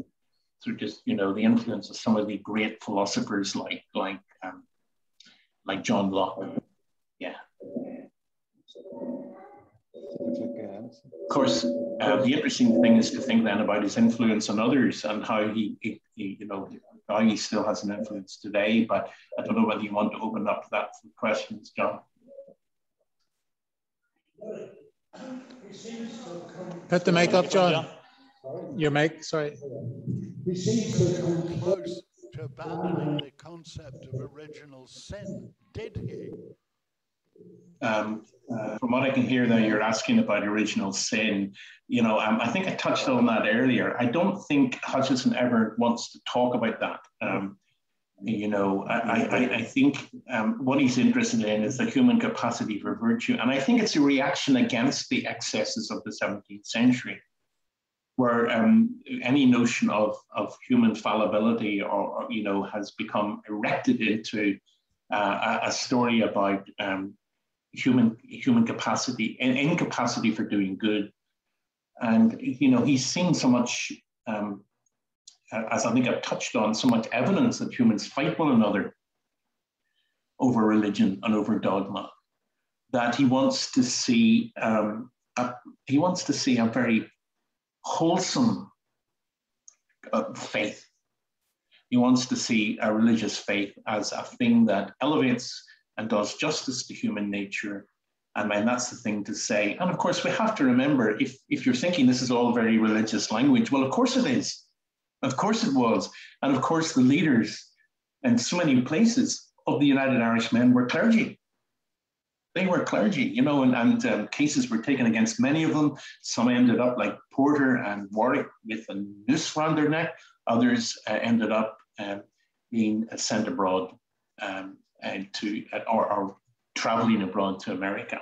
through just you know the influence of some of the great philosophers like like um, like John Locke. Yeah. Of course, uh, the interesting thing is to think then about his influence on others and how he, he, he, you know, how he still has an influence today. But I don't know whether you want to open up that for questions, John. Put the mic up, John. Your mic, sorry. He seems to come close to abandoning the concept of original sin, did he? Um, uh, from what I can hear, though, you're asking about original sin. You know, um, I think I touched on that earlier. I don't think Hutcheson ever wants to talk about that. Um, you know, I, I, I think um, what he's interested in is the human capacity for virtue. And I think it's a reaction against the excesses of the 17th century where um, any notion of, of human fallibility or, or, you know has become erected into uh, a, story about um, human human capacity and incapacity for doing good. And you know he's seen so much um, as i think i've touched on so much evidence that humans fight one another over religion and over dogma that he wants to see um, a, he wants to see a very wholesome uh, faith. He wants to see a religious faith as a thing that elevates and does justice to human nature. And then that's the thing to say. And of course, we have to remember if, if you're thinking this is all very religious language, well, of course it is. Of course it was. And of course, the leaders in so many places of the United Irishmen were clergy. They were clergy, you know, and, and um, cases were taken against many of them. Some ended up, like Porter and Warwick, with a noose around their neck. Others uh, ended up uh, being uh, sent abroad um, and to or, or traveling abroad to America.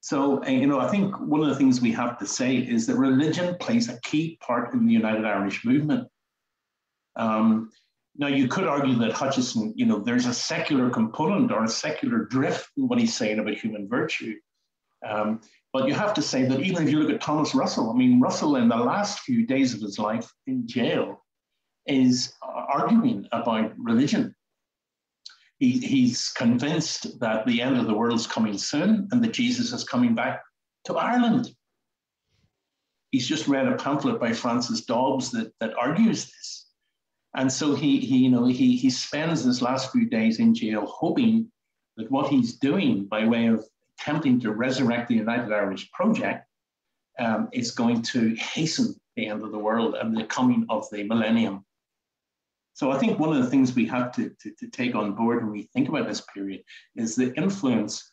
So, uh, you know, I think one of the things we have to say is that religion plays a key part in the United Irish movement. Um, now, you could argue that Hutcheson, you know, there's a secular component or a secular drift in what he's saying about human virtue. Um, but you have to say that even if you look at Thomas Russell, I mean, Russell in the last few days of his life in jail is arguing about religion. He, he's convinced that the end of the world is coming soon and that Jesus is coming back to Ireland. He's just read a pamphlet by Francis Dobbs that, that argues this. And so he, he, you know, he, he spends his last few days in jail hoping that what he's doing by way of attempting to resurrect the United Irish Project um, is going to hasten the end of the world and the coming of the millennium. So I think one of the things we have to, to, to, take on board when we think about this period is the influence,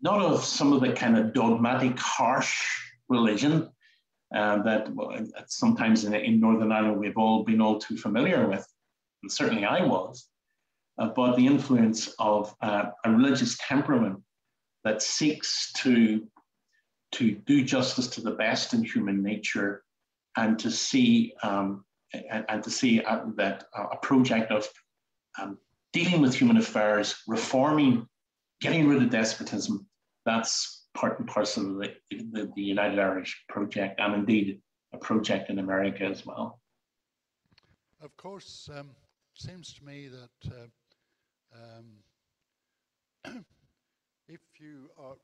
not of some of the kind of dogmatic, harsh religion uh, that well, sometimes in, in, Northern Ireland we've all been all too familiar with, and certainly I was, uh, but the influence of uh, a religious temperament that seeks to, to do justice to the best in human nature and to see um, and, and, to see uh, that uh, a project of um, dealing with human affairs, reforming, getting rid of despotism, that's part and parcel of the, the, the United Irish project, and indeed a project in America as well. Of course, um, seems to me that uh, um, if you are,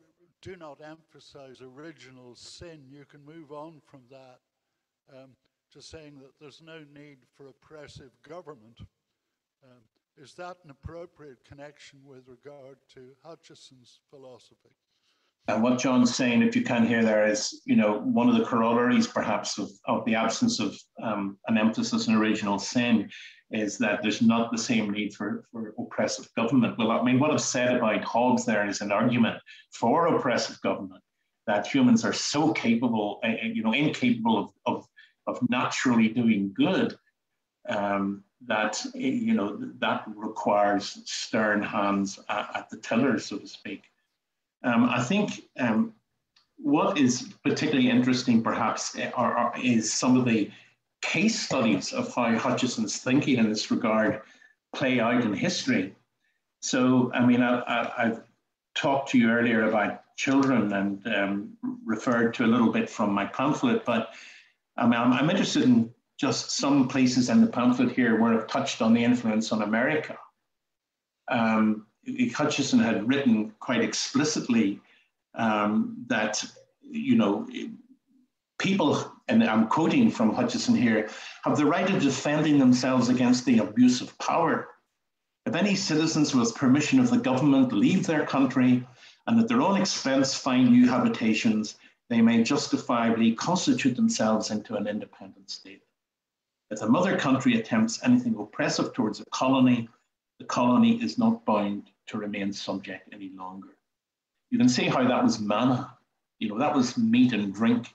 do not emphasize original sin, you can move on from that um, to saying that there's no need for oppressive government. Um, is that an appropriate connection with regard to Hutcheson's philosophy? And what John's saying, if you can hear there, is you know one of the corollaries, perhaps, of, of the absence of um, an emphasis on original sin, is that there's not the same need for, for oppressive government. Well, I mean, what I've said about Hobbes there is an argument for oppressive government that humans are so capable, uh, you know, incapable of, of, of naturally doing good um, that you know that requires stern hands at, at the tiller, so to speak. Um, I think um, what is particularly interesting, perhaps, eh, are, are, is some of the case studies of how Hutcheson's thinking in this regard play out in history. So, I mean, I, have talked to you earlier about children and um, referred to a little bit from my pamphlet, but I mean, I'm, I'm interested in just some places in the pamphlet here where I've touched on the influence on America. Um, Hutcheson had written quite explicitly um, that, you know, people, and I'm quoting from Hutcheson here, have the right of defending themselves against the abuse of power. If any citizens with permission of the government leave their country and at their own expense find new habitations, they may justifiably constitute themselves into an independent state. If the mother country attempts anything oppressive towards a colony, the colony is not bound to remain subject any longer. You can see how that was manna. You know, that was meat and drink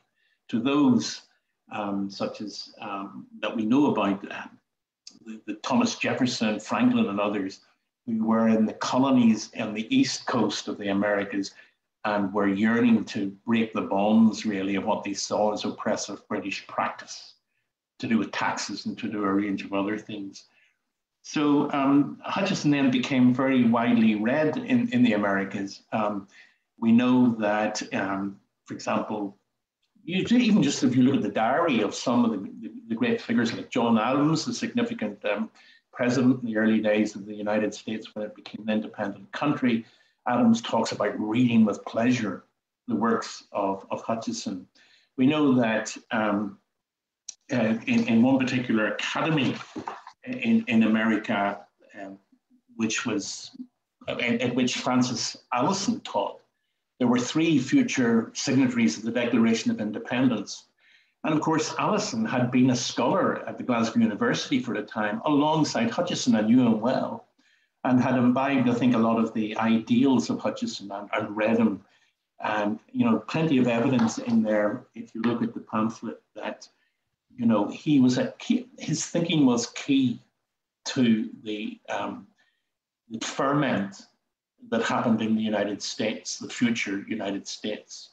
to those um, such as um, that we know about uh, the, the, Thomas Jefferson, Franklin, and others who were in the colonies on the east coast of the Americas and were yearning to break the bonds, really, of what they saw as oppressive British practice to do with taxes and to do a range of other things. So um, Hutcheson then became very widely read in, in the Americas. Um, we know that, um, for example, you, even just if you look at the diary of some of the, the, the great figures like John Adams, the significant um, president in the early days of the United States when it became an independent country, Adams talks about reading with pleasure the works of, of Hutcheson. We know that um, uh, in, in one particular academy, in, in America, um, which was at which Francis Alison taught. There were three future signatories of the Declaration of Independence. And of course, Alison had been a scholar at the Glasgow University for a time alongside Hutcheson and knew him well. and had imbibed, I think, a lot of the ideals of Hutcheson and, and read him. And, you know, plenty of evidence in there, if you look at the pamphlet, that, you know, he was a key, his thinking was key to the, um, the ferment that happened in the United States, the future United States.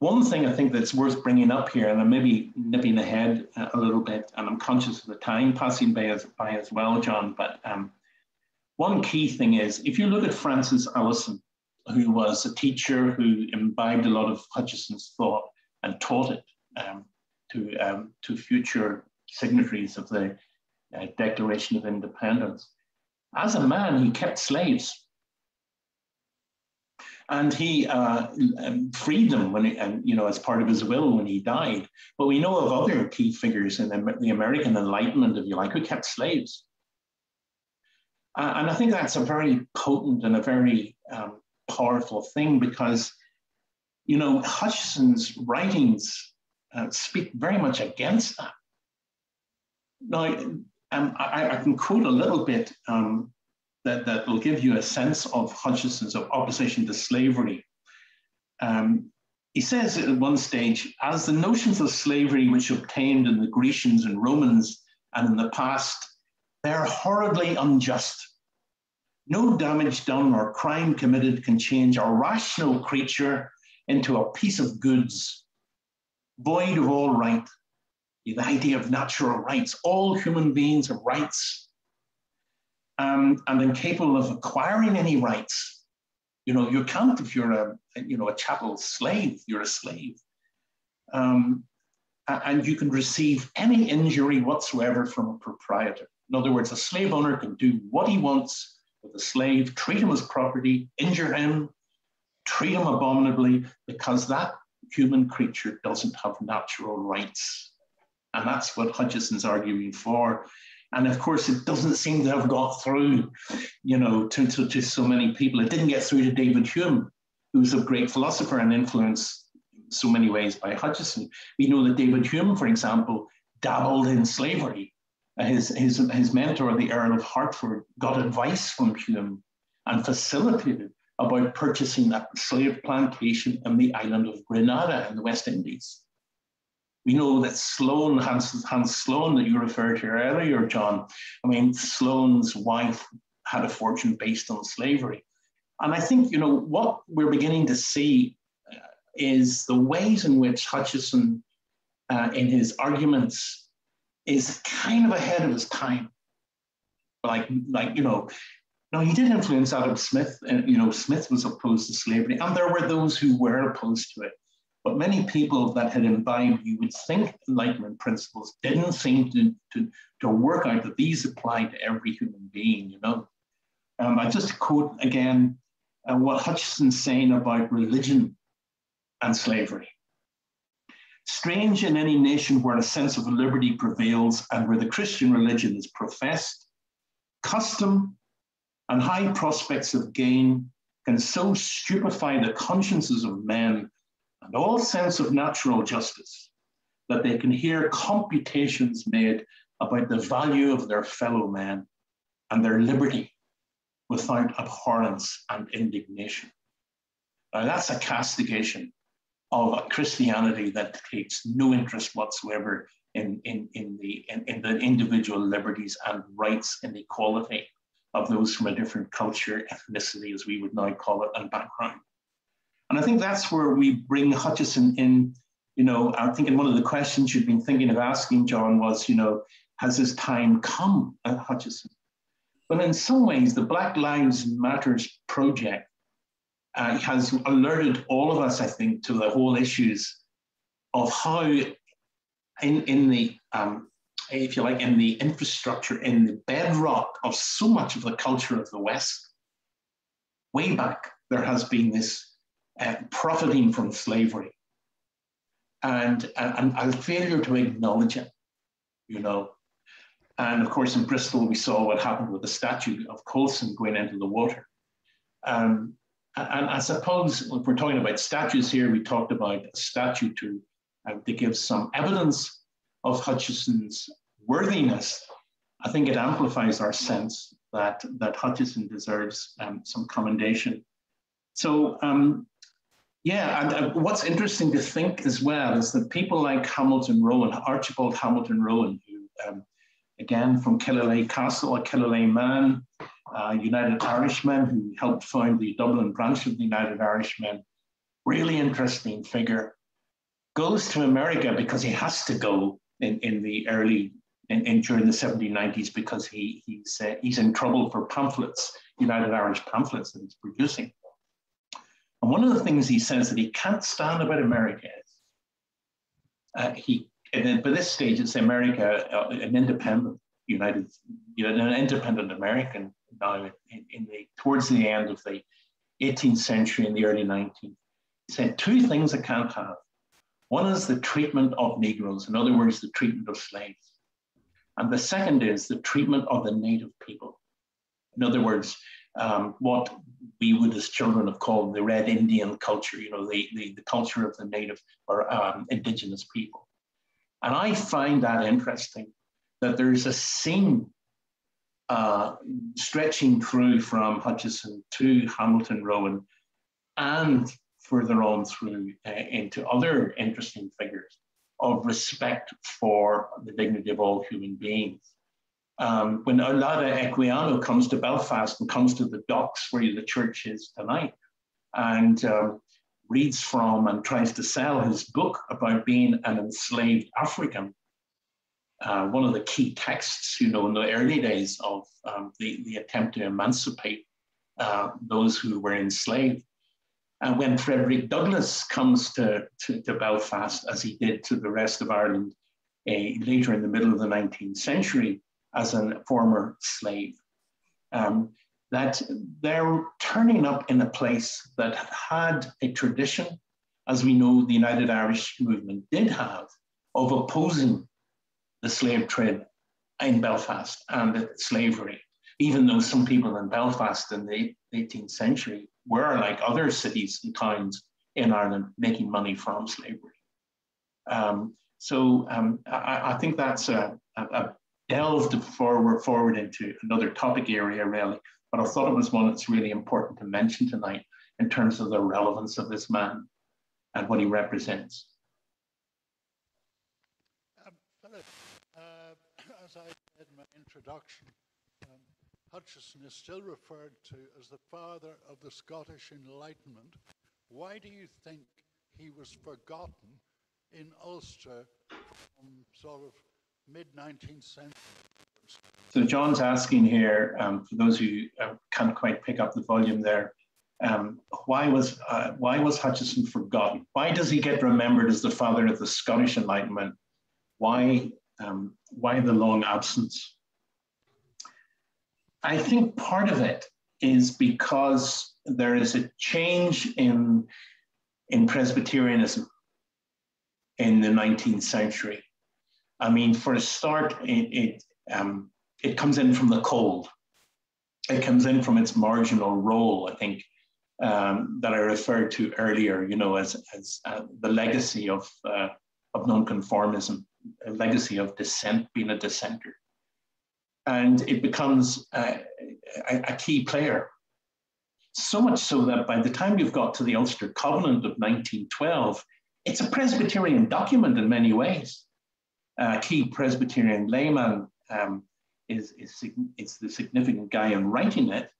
One thing I think that's worth bringing up here, and I'm maybe nipping ahead a little bit, and I'm conscious of the time passing by as, by as well, John, but um, one key thing is if you look at Francis Alison, who was a teacher who imbibed a lot of Hutcheson's thought and taught it um, to, um, to future signatories of the uh, Declaration of Independence. As a man, he kept slaves. And he uh, um, freed them when, he, you know, as part of his will when he died. But we know of other key figures in the American Enlightenment, if you like, who kept slaves. Uh, and I think that's a very potent and a very um, powerful thing because, you know, Hutcheson's writings uh, speak very much against that. Now, um, I, I, can quote a little bit um, that, that will give you a sense of Hutcheson's opposition to slavery. Um, he says at one stage, as the notions of slavery which obtained in the Grecians and Romans and in the past they're horribly unjust. No damage done or crime committed can change a rational creature into a piece of goods, void of all right. The idea of natural rights. All human beings have rights um, and incapable of acquiring any rights. You know, you can't if you're a, you know, a chattel slave, you're a slave. Um, and you can receive any injury whatsoever from a proprietor. In other words, a slave owner can do what he wants with a slave, treat him as property, injure him, treat him abominably, because that human creature doesn't have natural rights. And that's what Hutcheson's arguing for. And of course, it doesn't seem to have got through, you know, to, to, to so many people. It didn't get through to David Hume, who's a great philosopher and influenced so many ways by Hutcheson. We know that David Hume, for example, dabbled in slavery uh, his, his, his mentor, the Earl of Hertford, got advice from Hume and facilitated about purchasing a slave plantation in the island of Grenada in the West Indies. We know that Sloane, Hans, Hans Sloane, that you referred to earlier, John, I mean, Sloane's wife had a fortune based on slavery. And I think, you know, what we're beginning to see uh, is the ways in which Hutcheson, uh, in his arguments, is kind of ahead of his time. Like, like you know, no, he did influence Adam Smith, and you know, Smith was opposed to slavery, and there were those who were opposed to it. But many people that had imbibed, you would think, Enlightenment principles didn't seem to, to, to work out that these apply to every human being, you know. Um, I just quote again uh, what Hutcheson's saying about religion and slavery. Strange in any nation where a sense of liberty prevails and where the Christian religion is professed, custom and high prospects of gain can so stupefy the consciences of men and all sense of natural justice that they can hear computations made about the value of their fellow men and their liberty without abhorrence and indignation. Now, that's a castigation of a Christianity that takes no interest whatsoever in, in, in, the, in, in the individual liberties and rights and equality of those from a different culture, ethnicity, as we would now call it, and background. And I think that's where we bring Hutcheson in. You know, I think in one of the questions you've been thinking of asking, John, was, you know, has his time come at Hutcheson? But in some ways, the Black Lives Matters project uh, has alerted all of us, I think, to the whole issues of how, in, in the, um, if you like, in the infrastructure, in the bedrock of so much of the culture of the West, way back, there has been this uh, profiting from slavery and, and, and a failure to acknowledge it, you know. And of course, in Bristol, we saw what happened with the statue of Colston going into the water. Um, and I suppose if we're talking about statues here, we talked about a statue to, uh, to give some evidence of Hutcheson's worthiness. I think it amplifies our sense that, that Hutcheson deserves um, some commendation. So um, yeah, and uh, what's interesting to think as well is that people like Hamilton Rowan, Archibald Hamilton Rowan, who um, again from Killyleagh Castle, a Killyleagh man, uh, United Irishmen who helped found the Dublin branch of the United Irishmen, really interesting figure, goes to America because he has to go in, in the early, in, in during the 1790s because he, he's, uh, he's in trouble for pamphlets, United Irish pamphlets that he's producing. And one of the things he says that he can't stand about America is uh, he, and by this stage, it's America, uh, an independent United, you know, an independent American now in, in, the towards the end of the 18th century and the early 19th. He said two things it can't have. One is the treatment of Negroes, in other words, the treatment of slaves. And the second is the treatment of the native people. In other words, um, what we would as children have called the red Indian culture, you know, the, the, the culture of the native or um, indigenous people. And I find that interesting that there's a scene uh, stretching through from Hutcheson to Hamilton Rowan and further on through uh, into other interesting figures of respect for the dignity of all human beings. Um, when Olaudah Equiano comes to Belfast and comes to the docks where the church is tonight and um, reads from and tries to sell his book about being an enslaved African, uh, one of the key texts, you know, in the early days of um, the, the attempt to emancipate uh, those who were enslaved. And when Frederick Douglass comes to, to, to Belfast, as he did to the rest of Ireland uh, later in the middle of the 19th century, as a former slave. Um, that they're turning up in a place that had a tradition, as we know the United Irish movement did have, of opposing the slave trade in Belfast and slavery, even though some people in Belfast in the 18th century were, like other cities and towns in Ireland, making money from slavery. Um, so um, I, I, think that's a, a, delved forward, forward into another topic area, really. But I thought it was one that's really important to mention tonight in terms of the relevance of this man and what he represents. Um, Philip, uh, as I said in my introduction, Hutcheson is still referred to as the father of the Scottish Enlightenment. Why do you think he was forgotten in Ulster from sort of mid 19th century. So John's asking here, um, for those who uh, can't quite pick up the volume there, um, why was uh, why was Hutcheson forgotten? Why does he get remembered as the father of the Scottish Enlightenment? Why um, why the long absence? I think part of it is because there is a change in in Presbyterianism in the 19th century. I mean, for a start, it, it, um, it comes in from the cold. It comes in from its marginal role, I think, um, that I referred to earlier, you know, as, as uh, the legacy of, uh, of nonconformism, a legacy of dissent, being a dissenter. And it becomes a, a key player. So much so that by the time you've got to the Ulster Covenant of 1912, it's a Presbyterian document in many ways uh, key Presbyterian layman um, is, is, is the significant guy in writing it.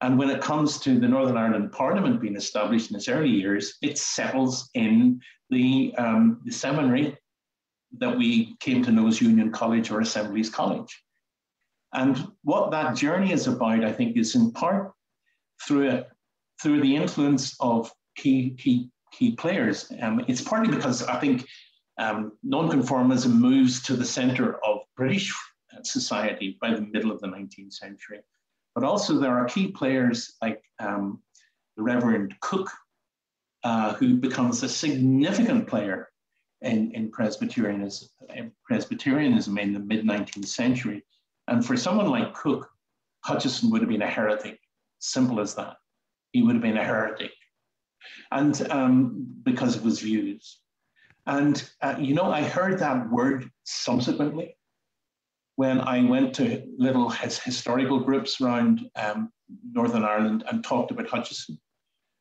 And when it comes to the Northern Ireland Parliament being established in its early years, it settles in the, um, the seminary that we came to know as Union College or Assembly's College. And what that journey is about, I think, is in part through, a, through the influence of key, key, key players. Um, it's partly because I think um, nonconformism moves to the center of British society by the middle of the 19th century. But also there are key players like um, the Reverend Cooke, uh, who becomes a significant player in, in Presbyterianism, in Presbyterianism in the mid 19th century. And for someone like Cooke, Hutcheson would have been a heretic, simple as that. He would have been a heretic. And um, because of his views. And, uh, you know, I heard that word subsequently. when I went to little his historical groups around um, Northern Ireland and talked about Hutcheson,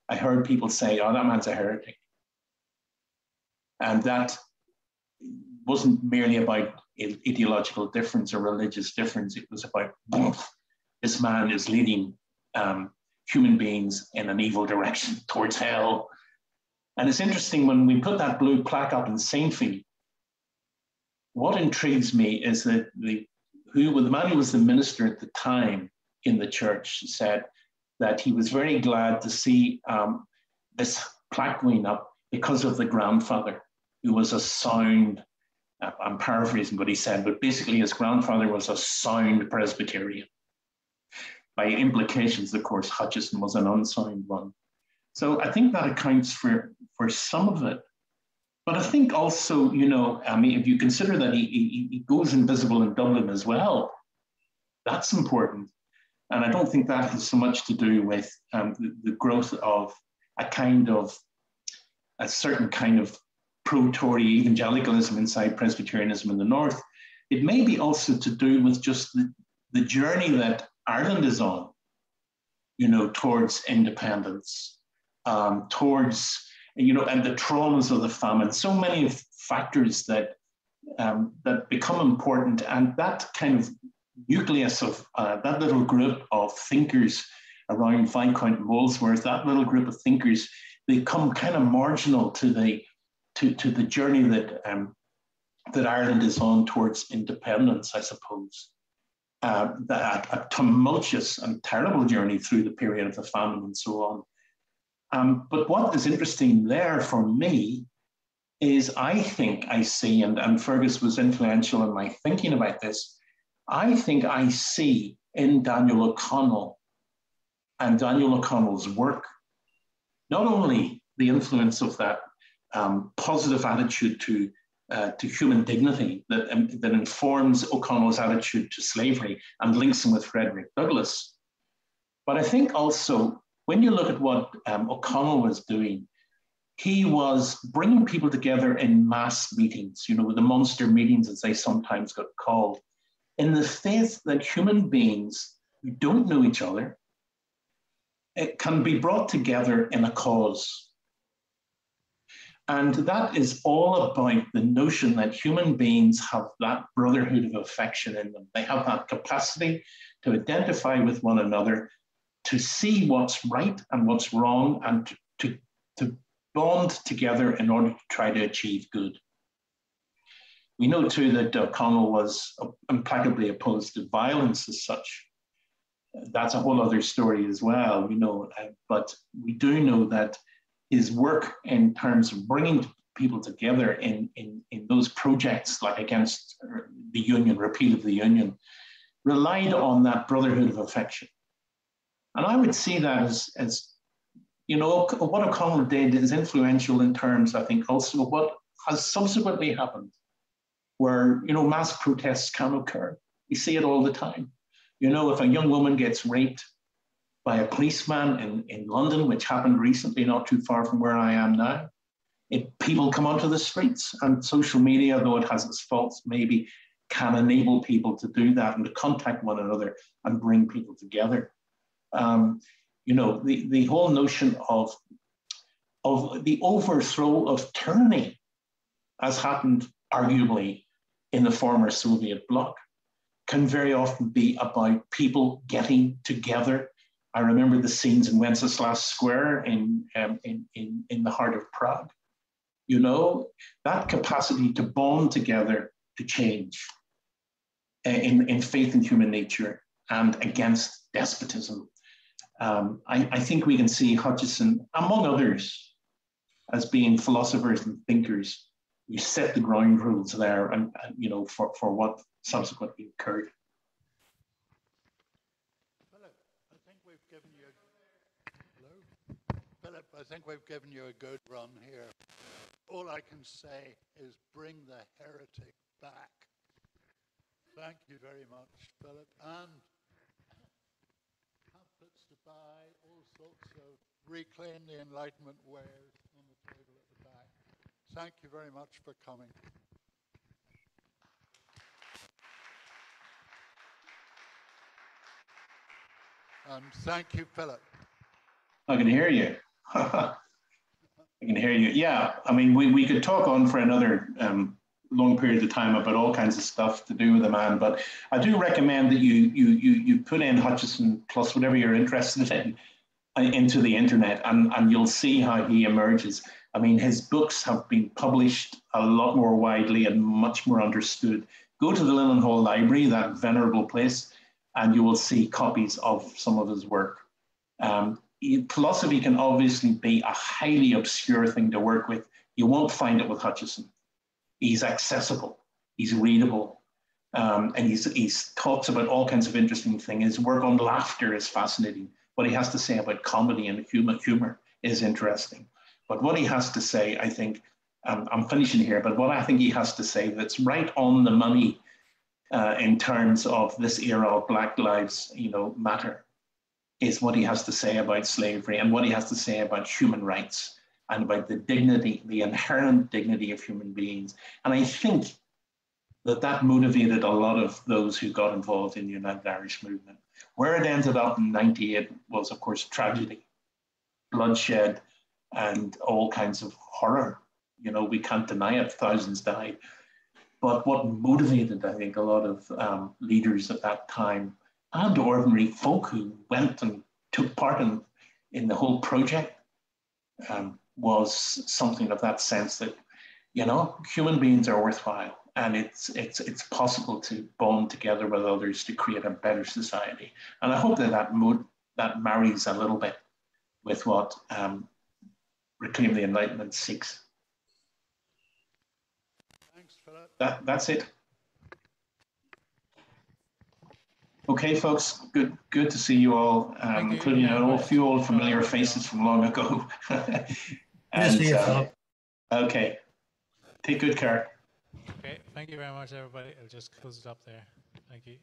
I heard people say, oh, that man's a heretic. And that wasn't merely about ideological difference or religious difference, it was about this man is leading um, human beings in an evil direction towards hell. And it's interesting when we put that blue plaque up in Saintfield, what intrigues me is that the who the man who was the minister at the time in the church said that he was very glad to see um, this plaque going up because of the grandfather who was a sound I'm paraphrasing what he said, but basically his grandfather was a sound Presbyterian. By implications, of course, Hutcheson was an unsound one. So I think that accounts for, for some of it. But I think also, you know, I mean, if you consider that he, he, he goes invisible in Dublin as well, that's important. And I don't think that has so much to do with um, the, the growth of a kind of, a certain kind of pro-Tory evangelicalism inside Presbyterianism in the North. It may be also to do with just the, the journey that Ireland is on, you know, towards independence, um, towards you know, and the traumas of the famine, so many factors that um, that become important, and that kind of nucleus of uh, that little group of thinkers around Viscount Molesworth, that little group of thinkers, they come kind of marginal to the to, to the journey that um, that Ireland is on towards independence, I suppose. Uh, that a tumultuous and terrible journey through the period of the famine and so on. Um, but what is interesting there for me is I think I see, and, and Fergus was influential in my thinking about this, I think I see in Daniel O'Connell and Daniel O'Connell's work not only the influence of that um, positive attitude to, uh, to human dignity that, um, that informs O'Connell's attitude to slavery and links him with Frederick Douglass, but I think also when you look at what um, O'Connell was doing, he was bringing people together in mass meetings, you know, the monster meetings, as they sometimes got called, in the faith that human beings who don't know each other it can be brought together in a cause. And that is all about the notion that human beings have that brotherhood of affection in them. They have that capacity to identify with one another to see what's right and what's wrong and to, to, bond together in order to try to achieve good. We know too that O'Connell was implacably opposed to violence as such. That's a whole other story as well, you know, uh, but we do know that his work in terms of bringing people together in, in, in those projects like against the union, repeal of the union, relied on that brotherhood of affection. And I would see that as, as you know, what O'Connell did is influential in terms, I think, also what has subsequently happened, where, you know, mass protests can occur. We see it all the time. You know, if a young woman gets raped by a policeman in, in London, which happened recently, not too far from where I am now, it, people come onto the streets and social media, though it has its faults, maybe can enable people to do that and to contact one another and bring people together um, you know, the, the whole notion of, of the overthrow of tyranny, as happened arguably in the former Soviet bloc, can very often be about people getting together. I remember the scenes in Wenceslas Square in, um, in, in, in the heart of Prague. You know, that capacity to bond together to change uh, in, in faith in human nature and against despotism um, I, I, think we can see Hutcheson, among others, as being philosophers and thinkers who set the ground rules there and, and you know for, for what subsequently occurred. I think we've given you a good run here. All I can say is bring the heretic back. Thank you very much, Philip. And pamphlets to buy, all sorts of reclaim the Enlightenment wares on the table at the back. Thank you very much for coming. And thank you, Philip. I can hear you. I can hear you. Yeah, I mean, we, we could talk on for another um, long period of time about all kinds of stuff to do with the man, but I do recommend that you you you you put in Hutcheson plus whatever you're interested in uh, into the internet, and and you'll see how he emerges. I mean, his books have been published a lot more widely and much more understood. Go to the Linen Hall Library, that venerable place, and you will see copies of some of his work. Um, philosophy can obviously be a highly obscure thing to work with. You won't find it with Hutcheson. He's accessible, he's readable, um, and he's, he's talks about all kinds of interesting things. His work on laughter is fascinating. What he has to say about comedy and humor, humor is interesting. But what he has to say, I think, um, I'm finishing here, but what I think he has to say that's right on the money uh, in terms of this era of Black Lives, you know, matter, is what he has to say about slavery and what he has to say about human rights and about the dignity, the inherent dignity of human beings. And I think that that motivated a lot of those who got involved in the United Irish movement. Where it ended up in 98 was, of course, tragedy, bloodshed, and all kinds of horror. You know, we can't deny it, thousands died. But what motivated, I think, a lot of um, leaders at that time and ordinary folk who went and took part in, in the whole project um, was something of that sense that, you know, human beings are worthwhile and it's, it's, it's possible to bond together with others to create a better society. And I hope that that, mood, that marries a little bit with what um, Reclaim the Enlightenment seeks. Thanks, Philip. That, that's it. Okay, folks, good good to see you all, um, you. including Yeah, a few old familiar faces from long ago. Nice to see you, uh, okay, take good care. Okay, thank you very much, everybody. I'll just close it up there. Thank you.